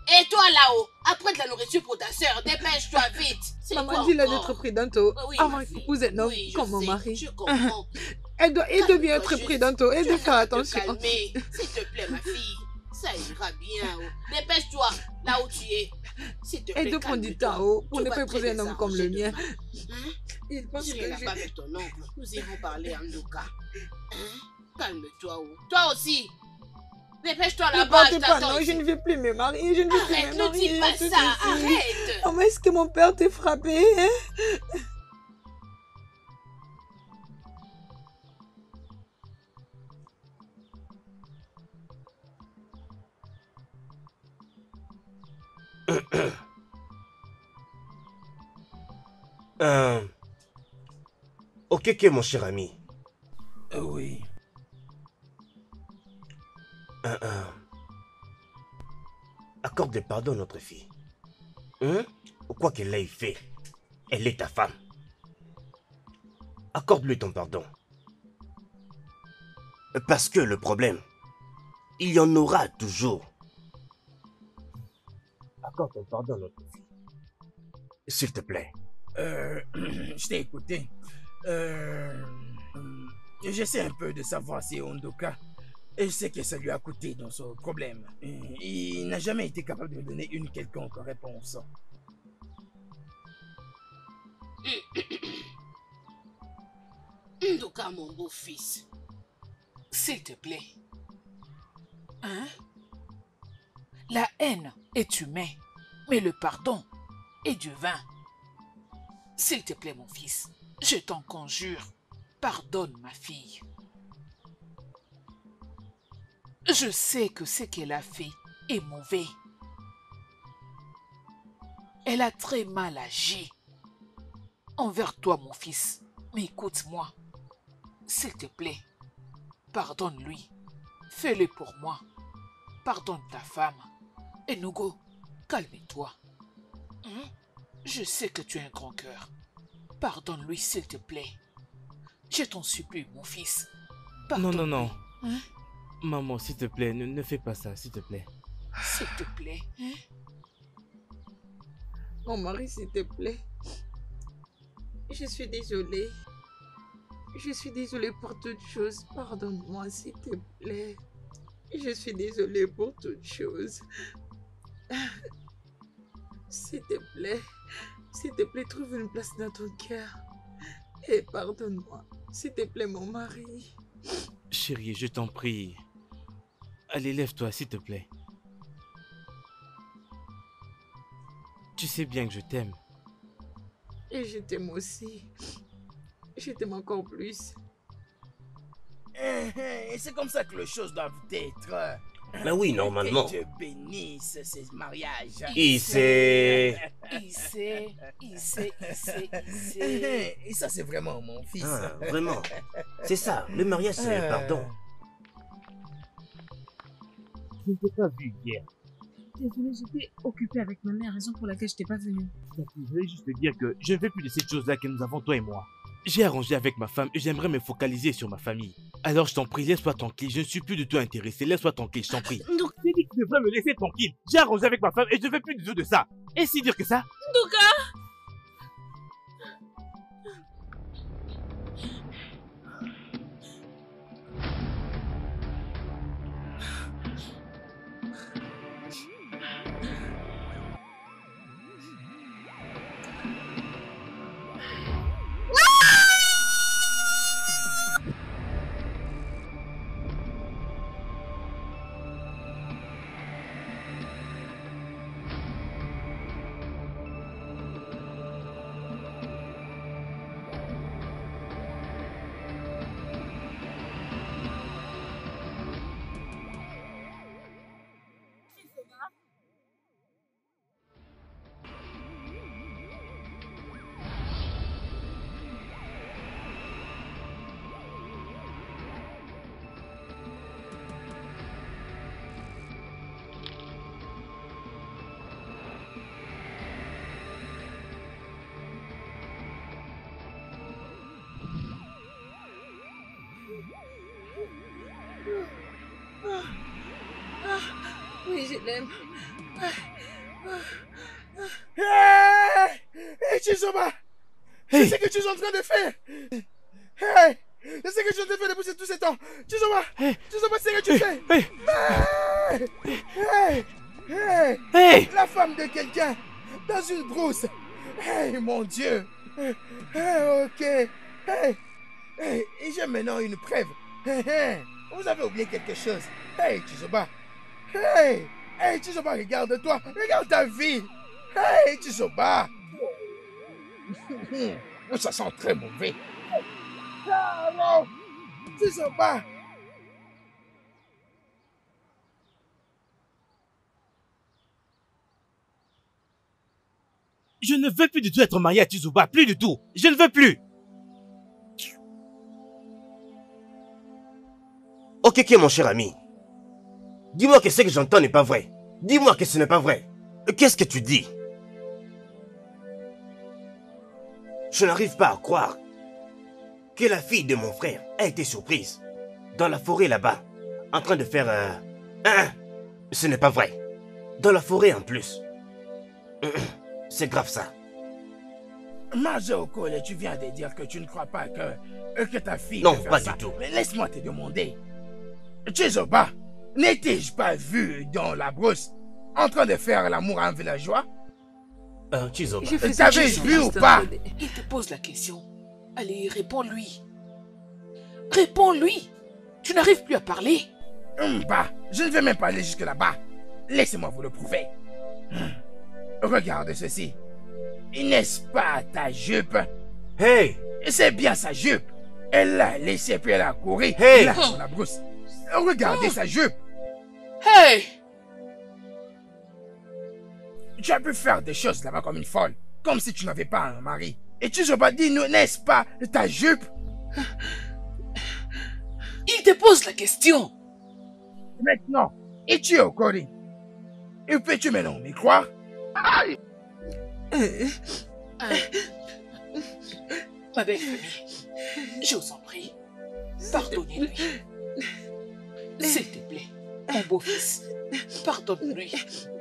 Et, et toi là-haut, après de la nourriture pour ta soeur, dépêche-toi vite. Maman, dis-le encore? d'être prudente Oui, avant d'épouser un homme Oui, je comme mon mari. Je comprends. <laughs> Elle doit, elle Calme-toi être prudente et de faire attention. calmer, s'il te plaît, ma fille. Ça ira bien. oh. Dépêche-toi là où tu es. S'il te plaît, Elle doit prendre du temps oh, pour Tout ne pas épouser un homme comme le mien. Hein? Il pense que J'irai là-bas je... avec ton oncle. Nous irons parler en. Hein? Calme-toi. oh. Toi aussi. Dépêche-toi Ne là-bas. Je pas, non, je ne vais plus me marier, je ne vais Arrête, plus me ne marier. dis pas ça. Arrête. Maman, est-ce que mon père t'a frappé hein? <coughs> Euh... Ok, ok, mon cher ami. Accorde pardon à notre fille. Hein? Quoi qu'elle ait fait, elle est ta femme. Accorde-lui ton pardon. Parce que le problème, il y en aura toujours. Accorde ton pardon à notre fille. S'il te plaît. Euh, <clears throat> je t'ai écouté. Euh, je sais un peu de savoir si Ondoka. Et sais que ça lui a coûté dans son problème. Il n'a jamais été capable de me donner une quelconque réponse. <coughs> Nduka, mon beau-fils. S'il te plaît. Hein? La haine est humain, mais le pardon est divin. S'il te plaît, mon fils, je t'en conjure, pardonne ma fille. Je sais que ce qu'elle a fait est mauvais. Elle a très mal agi envers toi, mon fils. Mais écoute-moi, s'il te plaît, pardonne-lui. Fais-le pour moi. Pardonne ta femme. Et Nugo, calme-toi. Hein? Je sais que tu as un grand cœur. Pardonne-lui, s'il te plaît. Je t'en supplie, mon fils. Non, non, non. Hein? Maman, s'il te plaît, ne, ne fais pas ça, s'il te plaît. S'il te plaît. hein? Mon mari, s'il te plaît. Je suis désolée. Je suis désolée pour toutes choses. Pardonne-moi, s'il te plaît. Je suis désolée pour toutes choses. S'il te plaît. S'il te plaît, trouve une place dans ton cœur. Et pardonne-moi. S'il te plaît, mon mari. Chérie, je t'en prie. Allez, lève-toi, s'il te plaît. Tu sais bien que je t'aime. Et je t'aime aussi. Je t'aime encore plus. Eh, eh, Et c'est comme ça que les choses doivent être. Mais oui, normalement. Que Dieu bénisse ces mariages. Il sait. Il sait, il sait, il sait, il Eh, sait. eh, Et ça, c'est vraiment mon fils. Ah, vraiment. C'est ça, le mariage, c'est Euh. pardon. Je ne t'ai pas vu hier. Désolée, j'étais occupée avec ma mère, raison pour laquelle je t'ai pas venue. Donc, je voulais juste te dire que je ne fais plus de ces choses-là que nous avons, toi et moi. J'ai arrangé avec ma femme et j'aimerais me focaliser sur ma famille. Alors je t'en prie, laisse-moi tranquille. Je ne suis plus du tout intéressé. Laisse-moi tranquille, je t'en prie. Donc, J'ai dit que tu devrais me laisser tranquille. J'ai arrangé avec ma femme et je ne fais plus du tout de ça. Et si dire que ça? Oui, je l'aime. Hey! Hey, Chizoba! Hey! C'est ce que tu es en train de faire! Hey! C'est ce que tu es en train de faire depuis tous ces temps! Chizoba! Hey! Chizoba, c'est ce que tu fais! Hey Hey! Hey! La femme de quelqu'un! Dans une brousse! Hey, mon Dieu! Hey, ok! Hey! Hey! Et j'ai maintenant une preuve! Hey, hey! Vous avez oublié quelque chose! Hey, Chizoba! Hey! Hey, Chizoba, regarde-toi! Regarde ta vie! Hey, Chizoba! Hum, Ça sent très mauvais! Ah non! Je ne veux plus du tout être marié à Tizuba, plus du tout. Je ne veux plus. Ok, ok, mon cher ami. Dis-moi que ce que j'entends n'est pas vrai. Dis-moi que ce n'est pas vrai. Qu'est-ce que tu dis? Je n'arrive pas à croire que la fille de mon frère a été surprise dans la forêt là-bas, en train de faire. Hein Ce n'est pas vrai. Dans la forêt en plus. C'est grave ça. Major Cole, tu viens de dire que tu ne crois pas que, euh, que ta fille Non, pas ça. du tout. Mais laisse-moi te demander. Chizoba, n'étais-je pas vu dans la brousse en train de faire l'amour à un villageois? Euh, Chizoba. Je faisais T'avais vu ou pas? Il te pose la question. Allez, réponds-lui. Réponds-lui. Tu n'arrives plus à parler. Hum, Bah, je ne vais même pas aller jusque là-bas. Laissez-moi vous le prouver. Hum. Regarde ceci. N'est-ce pas ta jupe? Hey C'est bien sa jupe. Elle l'a laissée puis elle a couru. Hey Là, dans la brousse. Regardez sa jupe. Hey Tu as pu faire des choses là-bas comme une folle. Comme si tu n'avais pas un mari. Et tu n'as pas dit, nous, n'est-ce pas, ta jupe? Il te pose la question. Maintenant, es-tu au Corinne Et peux-tu maintenant m'y croire Euh, Ah. Ma belle famille, je vous en prie, pardonnez-lui. S'il te plaît, mon beau-fils, pardonne-lui.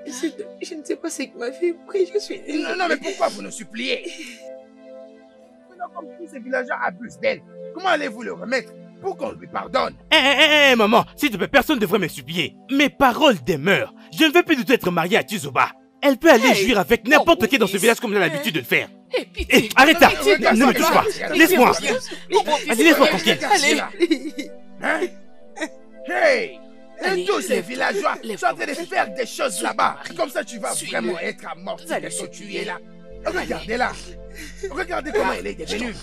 je, je ne sais pas ce que ma fille pris, je suis. Non, non, mais pourquoi vous nous suppliez Maintenant, comme tous ces villageois abusent d'elle, comment allez-vous le remettre pour qu'on lui pardonne Hé, hé, hé, maman, s'il te plaît, personne ne devrait me supplier. Mes paroles demeurent. Je ne veux plus du tout être marié à Tizoba. Elle peut aller Hey, jouir avec n'importe qui dans ce village comme elle a l'habitude de le faire. Hé, pitié. Hé, arrête ça Ne me touche pas Laisse-moi. Vas-y, laisse-moi tranquille. Allez. Hein Hey Et tous ces lève-toi. villageois sont en train de faire des choses là-bas. Comme ça, tu vas vraiment être amorti de ce s'il que te tu plaît. es là. Regardez-la. Regardez comment elle est devenue.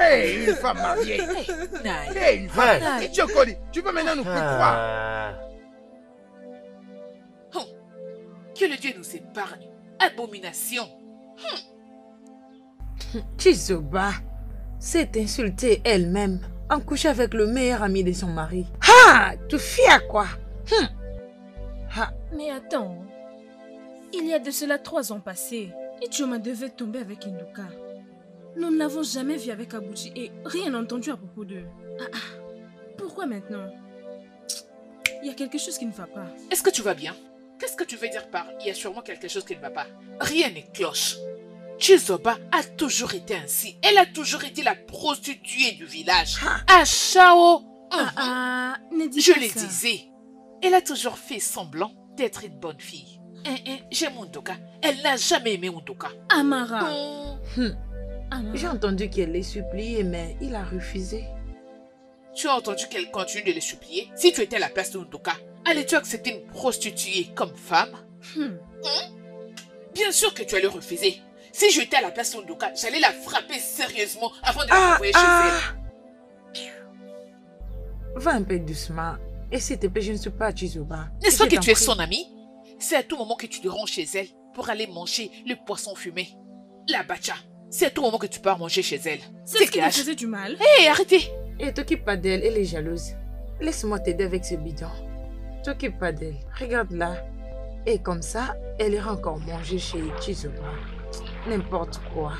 Hey, une femme mariée. Hey, une femme. Chocoli, tu peux maintenant nous faire croire. Ah. Que le Dieu nous épargne. Abomination. Chizoba s'est insultée elle-même en couchant avec le meilleur ami de son mari. Ah, tu fais à quoi? Hum. Ah, Mais attends, il y a de cela trois ans passés, Ichoma devait tomber avec Induka. Nous ne l'avons jamais vu avec Abuchi et rien entendu à propos d'eux. Ah, ah. Pourquoi maintenant? Il y a quelque chose qui ne va pas. Est-ce que tu vas bien? Qu'est-ce que tu veux dire par il y a sûrement quelque chose qui ne va pas? Rien n'est cloche. Chizoba a toujours été ainsi. Elle a toujours été la prostituée du village. À Chao. Ah, ah, ne dis Je pas le ça. disais. Elle a toujours fait semblant d'être une bonne fille. Hein, hein, J'aime Undoka. Elle n'a jamais aimé Undoka. Amara. Non. hum. Amara. J'ai entendu qu'elle l'ait supplié, mais il a refusé. Tu as entendu qu'elle continue de les supplier? Si tu étais à la place de Undoka, allais-tu accepter une prostituée comme femme? Hmm. Bien sûr que tu allais refuser. Si j'étais à la place de Undoka, j'allais la frapper sérieusement avant de la Ah, renvoyer chez ah. elle. Va un peu doucement. Et s'il te plaît, je ne suis pas Chizoba. N'est-ce pas que tu es son amie C'est à tout moment que tu te rends chez elle pour aller manger le poisson fumé. La bacha. C'est à tout moment que tu pars manger chez elle. C'est ce qui Dégage. faisait du mal. Hé, arrêtez Et t'occupe pas d'elle, elle est jalouse. Laisse-moi t'aider avec ce bidon. T'occupe pas d'elle. Regarde-la. Et comme ça, elle ira encore manger chez Chizoba. N'importe quoi.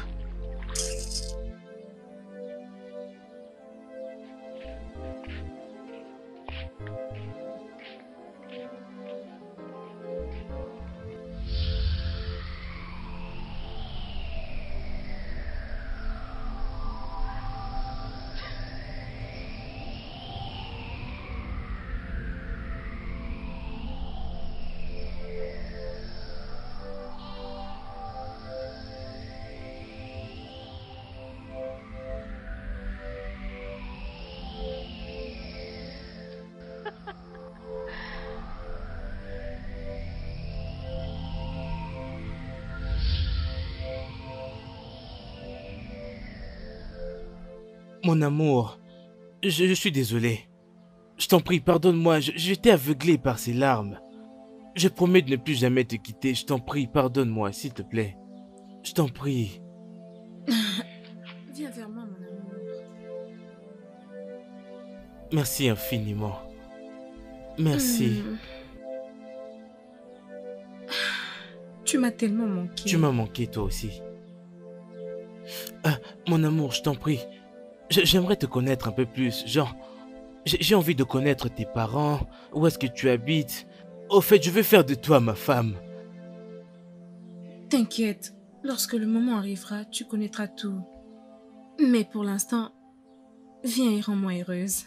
Mon amour, je, je suis désolé. Je t'en prie, pardonne-moi, j'étais aveuglé par ces larmes. Je promets de ne plus jamais te quitter, je t'en prie, pardonne-moi, s'il te plaît. Je t'en prie. <laughs> Viens vers moi, mon amour. Merci infiniment. Merci. Hmm. <sighs> Tu m'as tellement manqué. Tu m'as manqué toi aussi. Ah, mon amour, je t'en prie. J'aimerais te connaître un peu plus. Genre, j'ai envie de connaître tes parents, où est-ce que tu habites. Au fait, je veux faire de toi ma femme. T'inquiète, lorsque le moment arrivera, tu connaîtras tout. Mais pour l'instant, viens et rends-moi heureuse.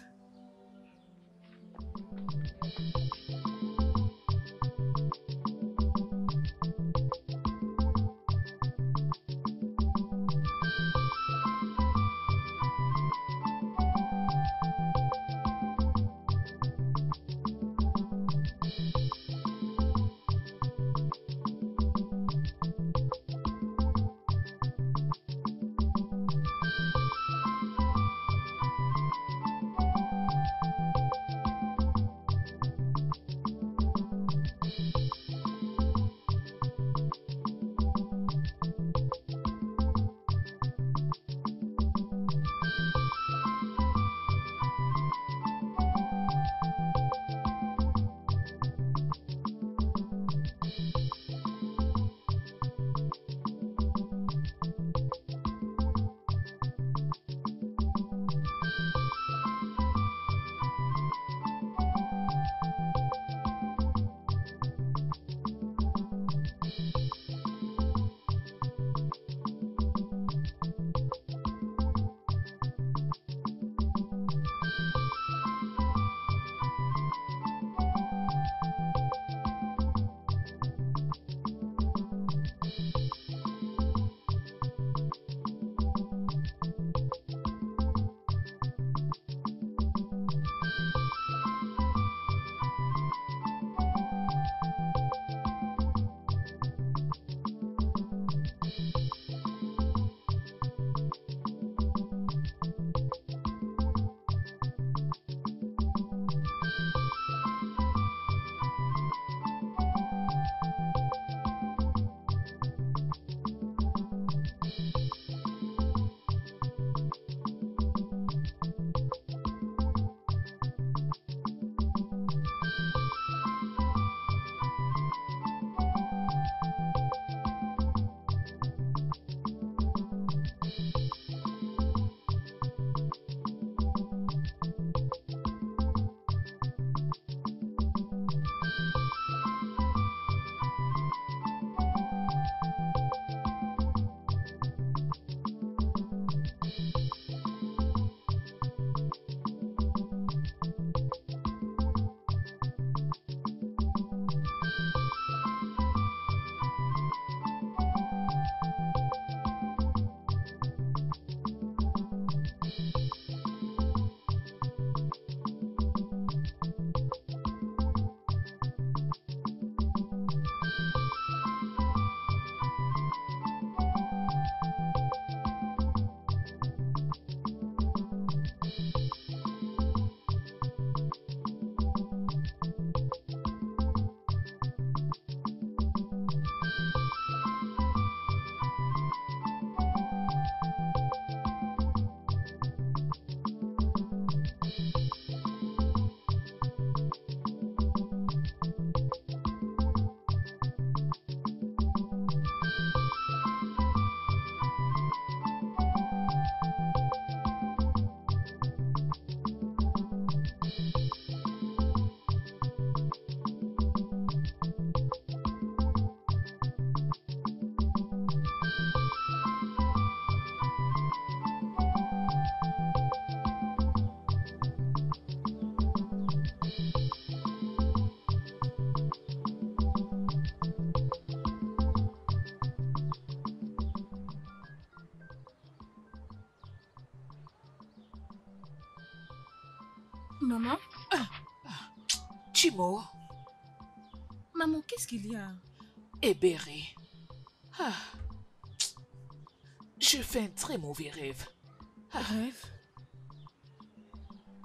Maman? Chimo, Maman, qu'est-ce qu'il y a? Ebéré. Ah. Je fais un très mauvais rêve. Rêve?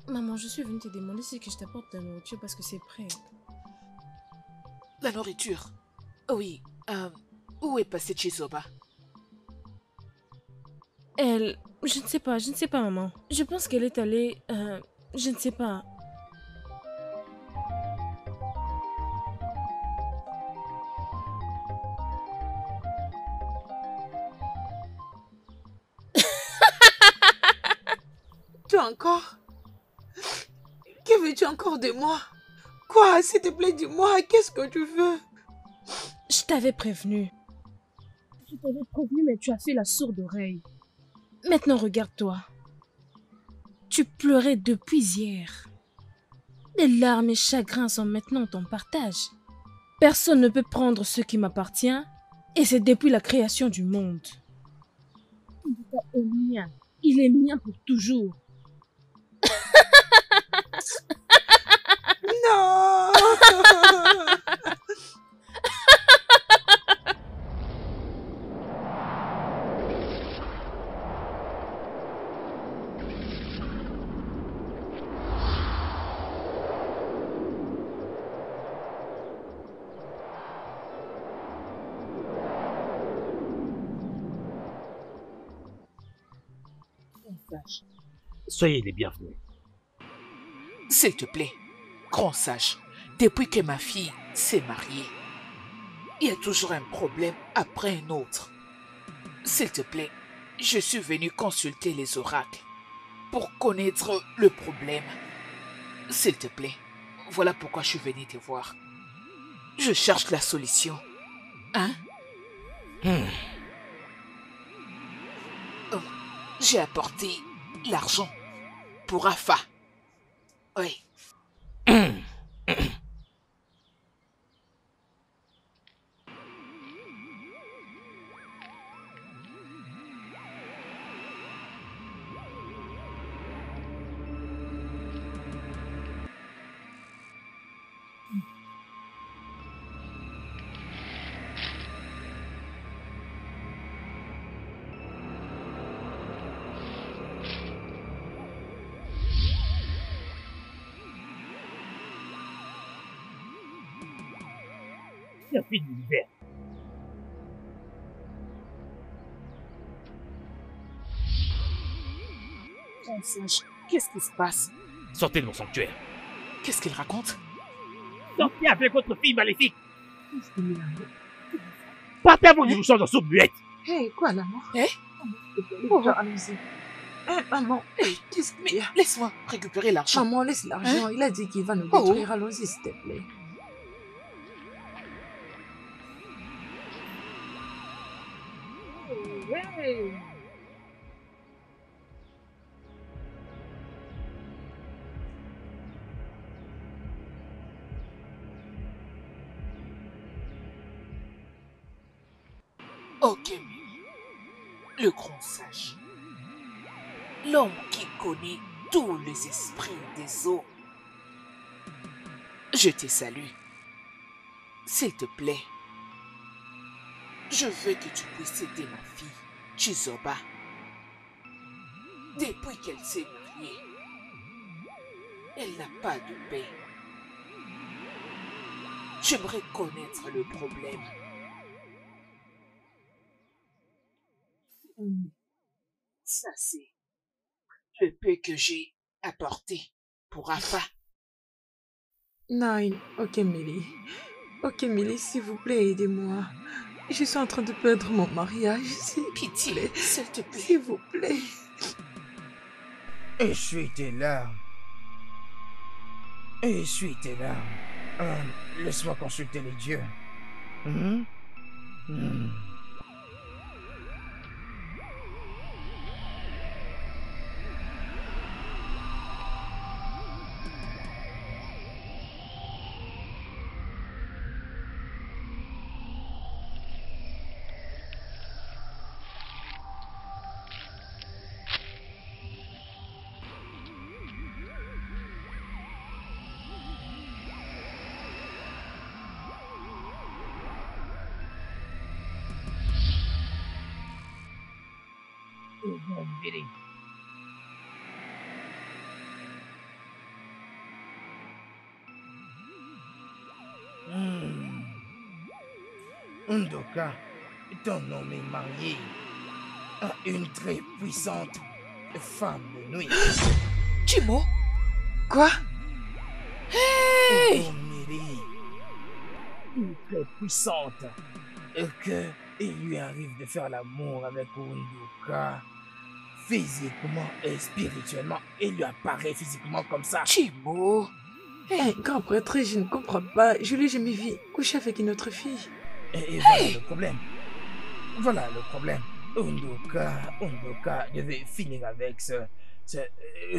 Maman, je suis venue te demander si que je t'apporte de la nourriture parce que c'est prêt. La nourriture? Oui. euh, où est passée Chizoba? Elle... Je ne sais pas, je ne sais pas, maman. Je pense qu'elle est allée... euh, je ne sais pas. <laughs> Toi encore? Que veux-tu encore de moi? Quoi? S'il te plaît, dis-moi, qu'est-ce que tu veux? Je t'avais prévenu. Je t'avais prévenu, mais tu as fait la sourde oreille. Maintenant, regarde-toi. Depuis hier. Les larmes et chagrins sont maintenant ton partage. Personne ne peut prendre ce qui m'appartient, et c'est depuis la création du monde. Il est mien. Pour toujours. <laughs> Soyez les bienvenus. S'il te plaît, grand sage, depuis que ma fille s'est mariée, il y a toujours un problème après un autre. S'il te plaît, je suis venu consulter les oracles pour connaître le problème. S'il te plaît, voilà pourquoi je suis venu te voir. Je cherche la solution. Hein? Hmm. Oh, J'ai apporté l'argent pour Afa. Oui. Qu'est-ce qui se passe? Sortez de mon sanctuaire. Qu'est-ce qu'il raconte? Sortez avec votre fille maléfique. Partez avant que je vous change en soupe muette. Hé, quoi, maman Eh Oh, allons-y. Eh, maman, qu'est-ce qu'il y a? Laisse-moi récupérer l'argent. Maman, laisse l'argent. Il a dit qu'il va nous Oh. détruire. Allons-y, s'il te plaît. Esprits des eaux. Je te salue. S'il te plaît, je veux que tu puisses aider ma fille, Chizoba. Depuis qu'elle s'est mariée, elle n'a pas de paix. J'aimerais connaître le problème. Ça, c'est le peu que j'ai apporté pour Afa. Nine, ok, Millie. Ok, Millie, s'il vous plaît, aidez-moi. Je suis en train de perdre mon mariage. S'il Pitié, s'il te plaît. s'il vous plaît. Essuie tes larmes. Essuie tes larmes. Euh, Laisse-moi consulter les dieux. Hmm? Hmm? Mbili. Hmm. Undoka, ton homme est marié à une très puissante femme de nuit. Chimo Quoi? Hey Omiri, une très puissante, et que il lui arrive de faire l'amour avec Undoka physiquement et spirituellement. Il lui apparaît physiquement comme ça. Chimo Eh, grand prêtre, je ne comprends pas. Je l'ai jamais vu coucher avec une autre fille. Et, et voilà le problème. Voilà le problème. Undoka, Undoka devait finir avec ce, ce-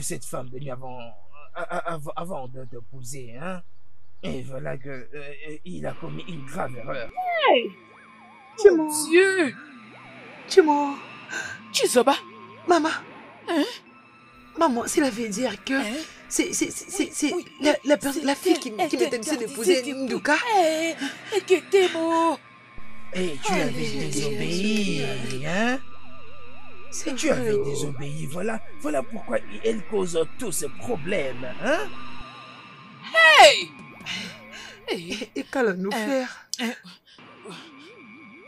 cette femme de nuit avant, de t'épouser, hein. Et voilà que euh, il a commis une grave erreur. Chimo, Dieu Chimo, Chizoba maman. Hein? Maman, cela veut dire que Hein? c'est Oui, la, la, fille qui, qui m'interdisait interdisait d'épouser. Nduka. Eh, et que t'es beau Et tu avais désobéi, hein? Et tu avais oh. désobéi, voilà, voilà pourquoi elle cause tous ces problèmes, hein? Hey Eh, Et, et qu'allons-nous Euh, faire?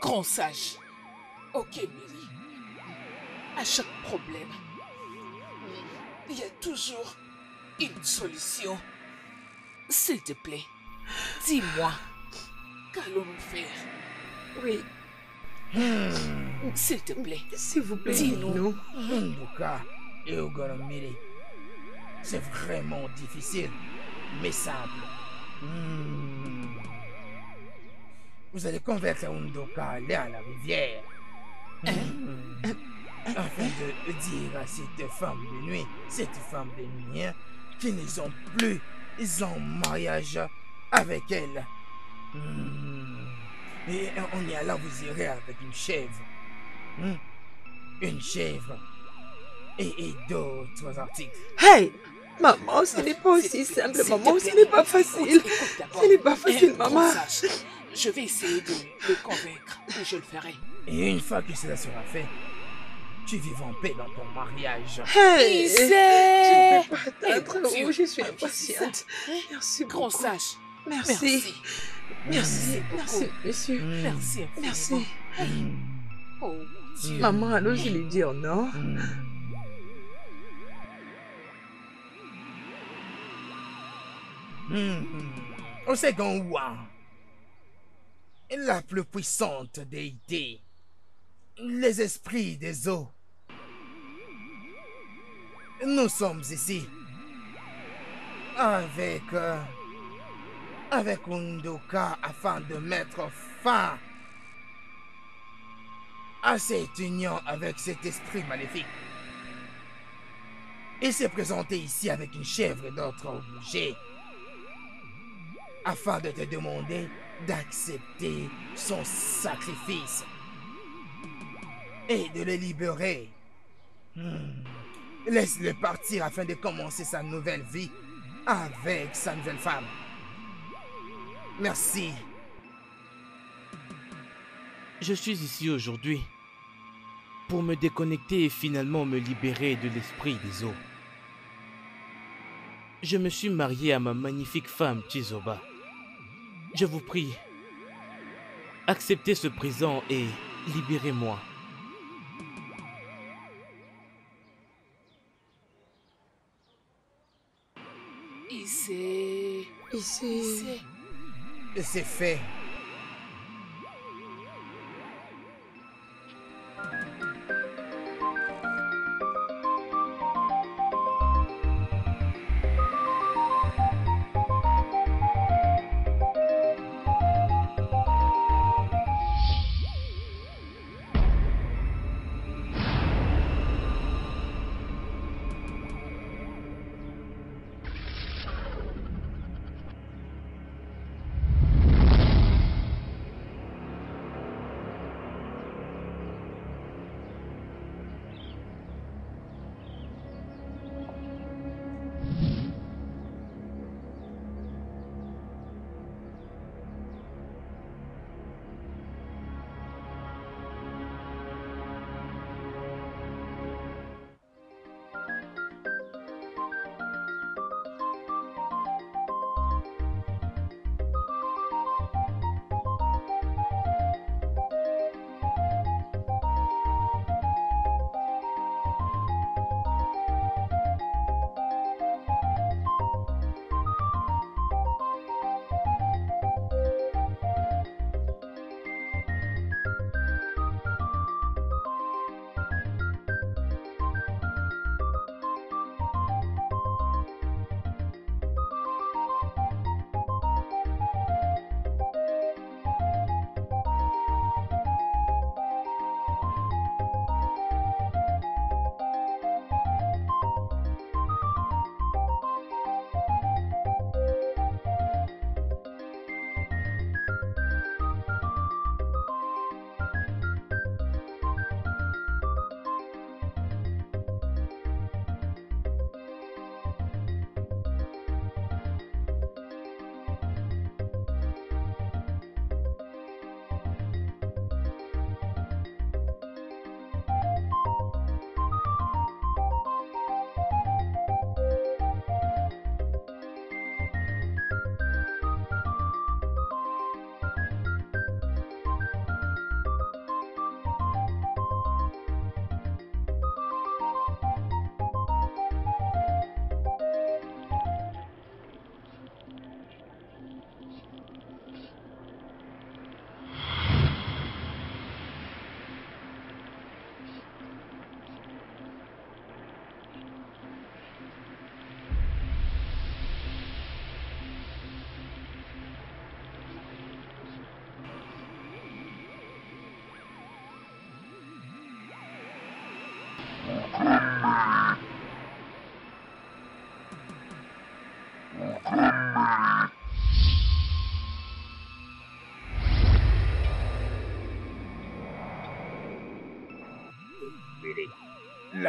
Grand sage. Ok, Milly. À chaque problème, il y a toujours une solution. S'il te plaît, dis-moi, qu'allons-nous faire? Oui, Hmm. S'il te plaît. s'il vous plaît, Dis-nous. C'est vraiment difficile, mais simple. Hmm. Vous allez convaincre Undoka à aller à la rivière. Hmm. Afin de dire à cette femme de nuit, cette femme de nuit, hein, qu'ils ne sont plus en mariage avec elle. Hmm. Et en y allant, vous irez avec une chèvre. Hmm. Une chèvre. Et, et d'autres articles. Hey Maman, ce n'est pas aussi simple, maman, ce n'est pas facile. Ce n'est pas facile, Eh, maman. Je vais essayer de le convaincre et je le ferai. Et une fois que cela sera fait, tu vivras en paix dans ton mariage. Hey Il Je ne sait peux pas. Oh, je suis impatiente. Merci Grand beaucoup. sage. Merci. Merci. Merci. Merci, monsieur. Hmm. Merci. Merci. Hmm. Oh, mon Dieu. Maman, allons je lui dire non. Hmm. Au second roi, la plus puissante déité, les esprits des eaux. Nous sommes ici avec euh, avec Undoka afin de mettre fin à cette union avec cet esprit maléfique. Il s'est présenté ici avec une chèvre et d'autres objets afin de te demander d'accepter son sacrifice et de le libérer. Hmm. Laisse-le partir afin de commencer sa nouvelle vie avec sa nouvelle femme. Merci. Je suis ici aujourd'hui pour me déconnecter et finalement me libérer de l'esprit des eaux. Je me suis marié à ma magnifique femme Chizoba. Je vous prie, acceptez ce présent et libérez-moi. Ici. sait. C'est fait.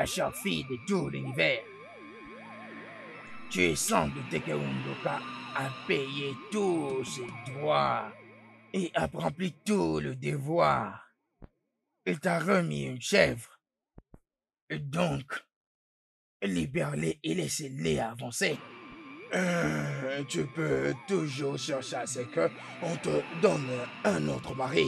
Chère fille de tout l'univers. Tu es sans doute que Undoka a payé tous ses droits et a rempli tout le devoir. Il t'a remis une chèvre. Donc, libère-les et laisse-les avancer. Euh, tu peux toujours chercher à ce que on te donne un autre mari.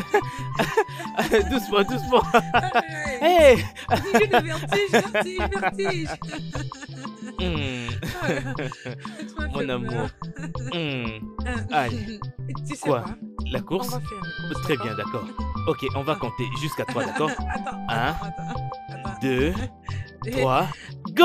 <laughs> doucement, doucement. <laughs> Hey le vertige, vertige, vertige. Hmm. Mon amour. Hmm. Allez. Tu sais Quoi? La course? Très bien, d'accord. Ok, on va compter jusqu'à 3, d'accord? <laughs> Attends, Un, attends, attends, attends. 2, Et- 3, go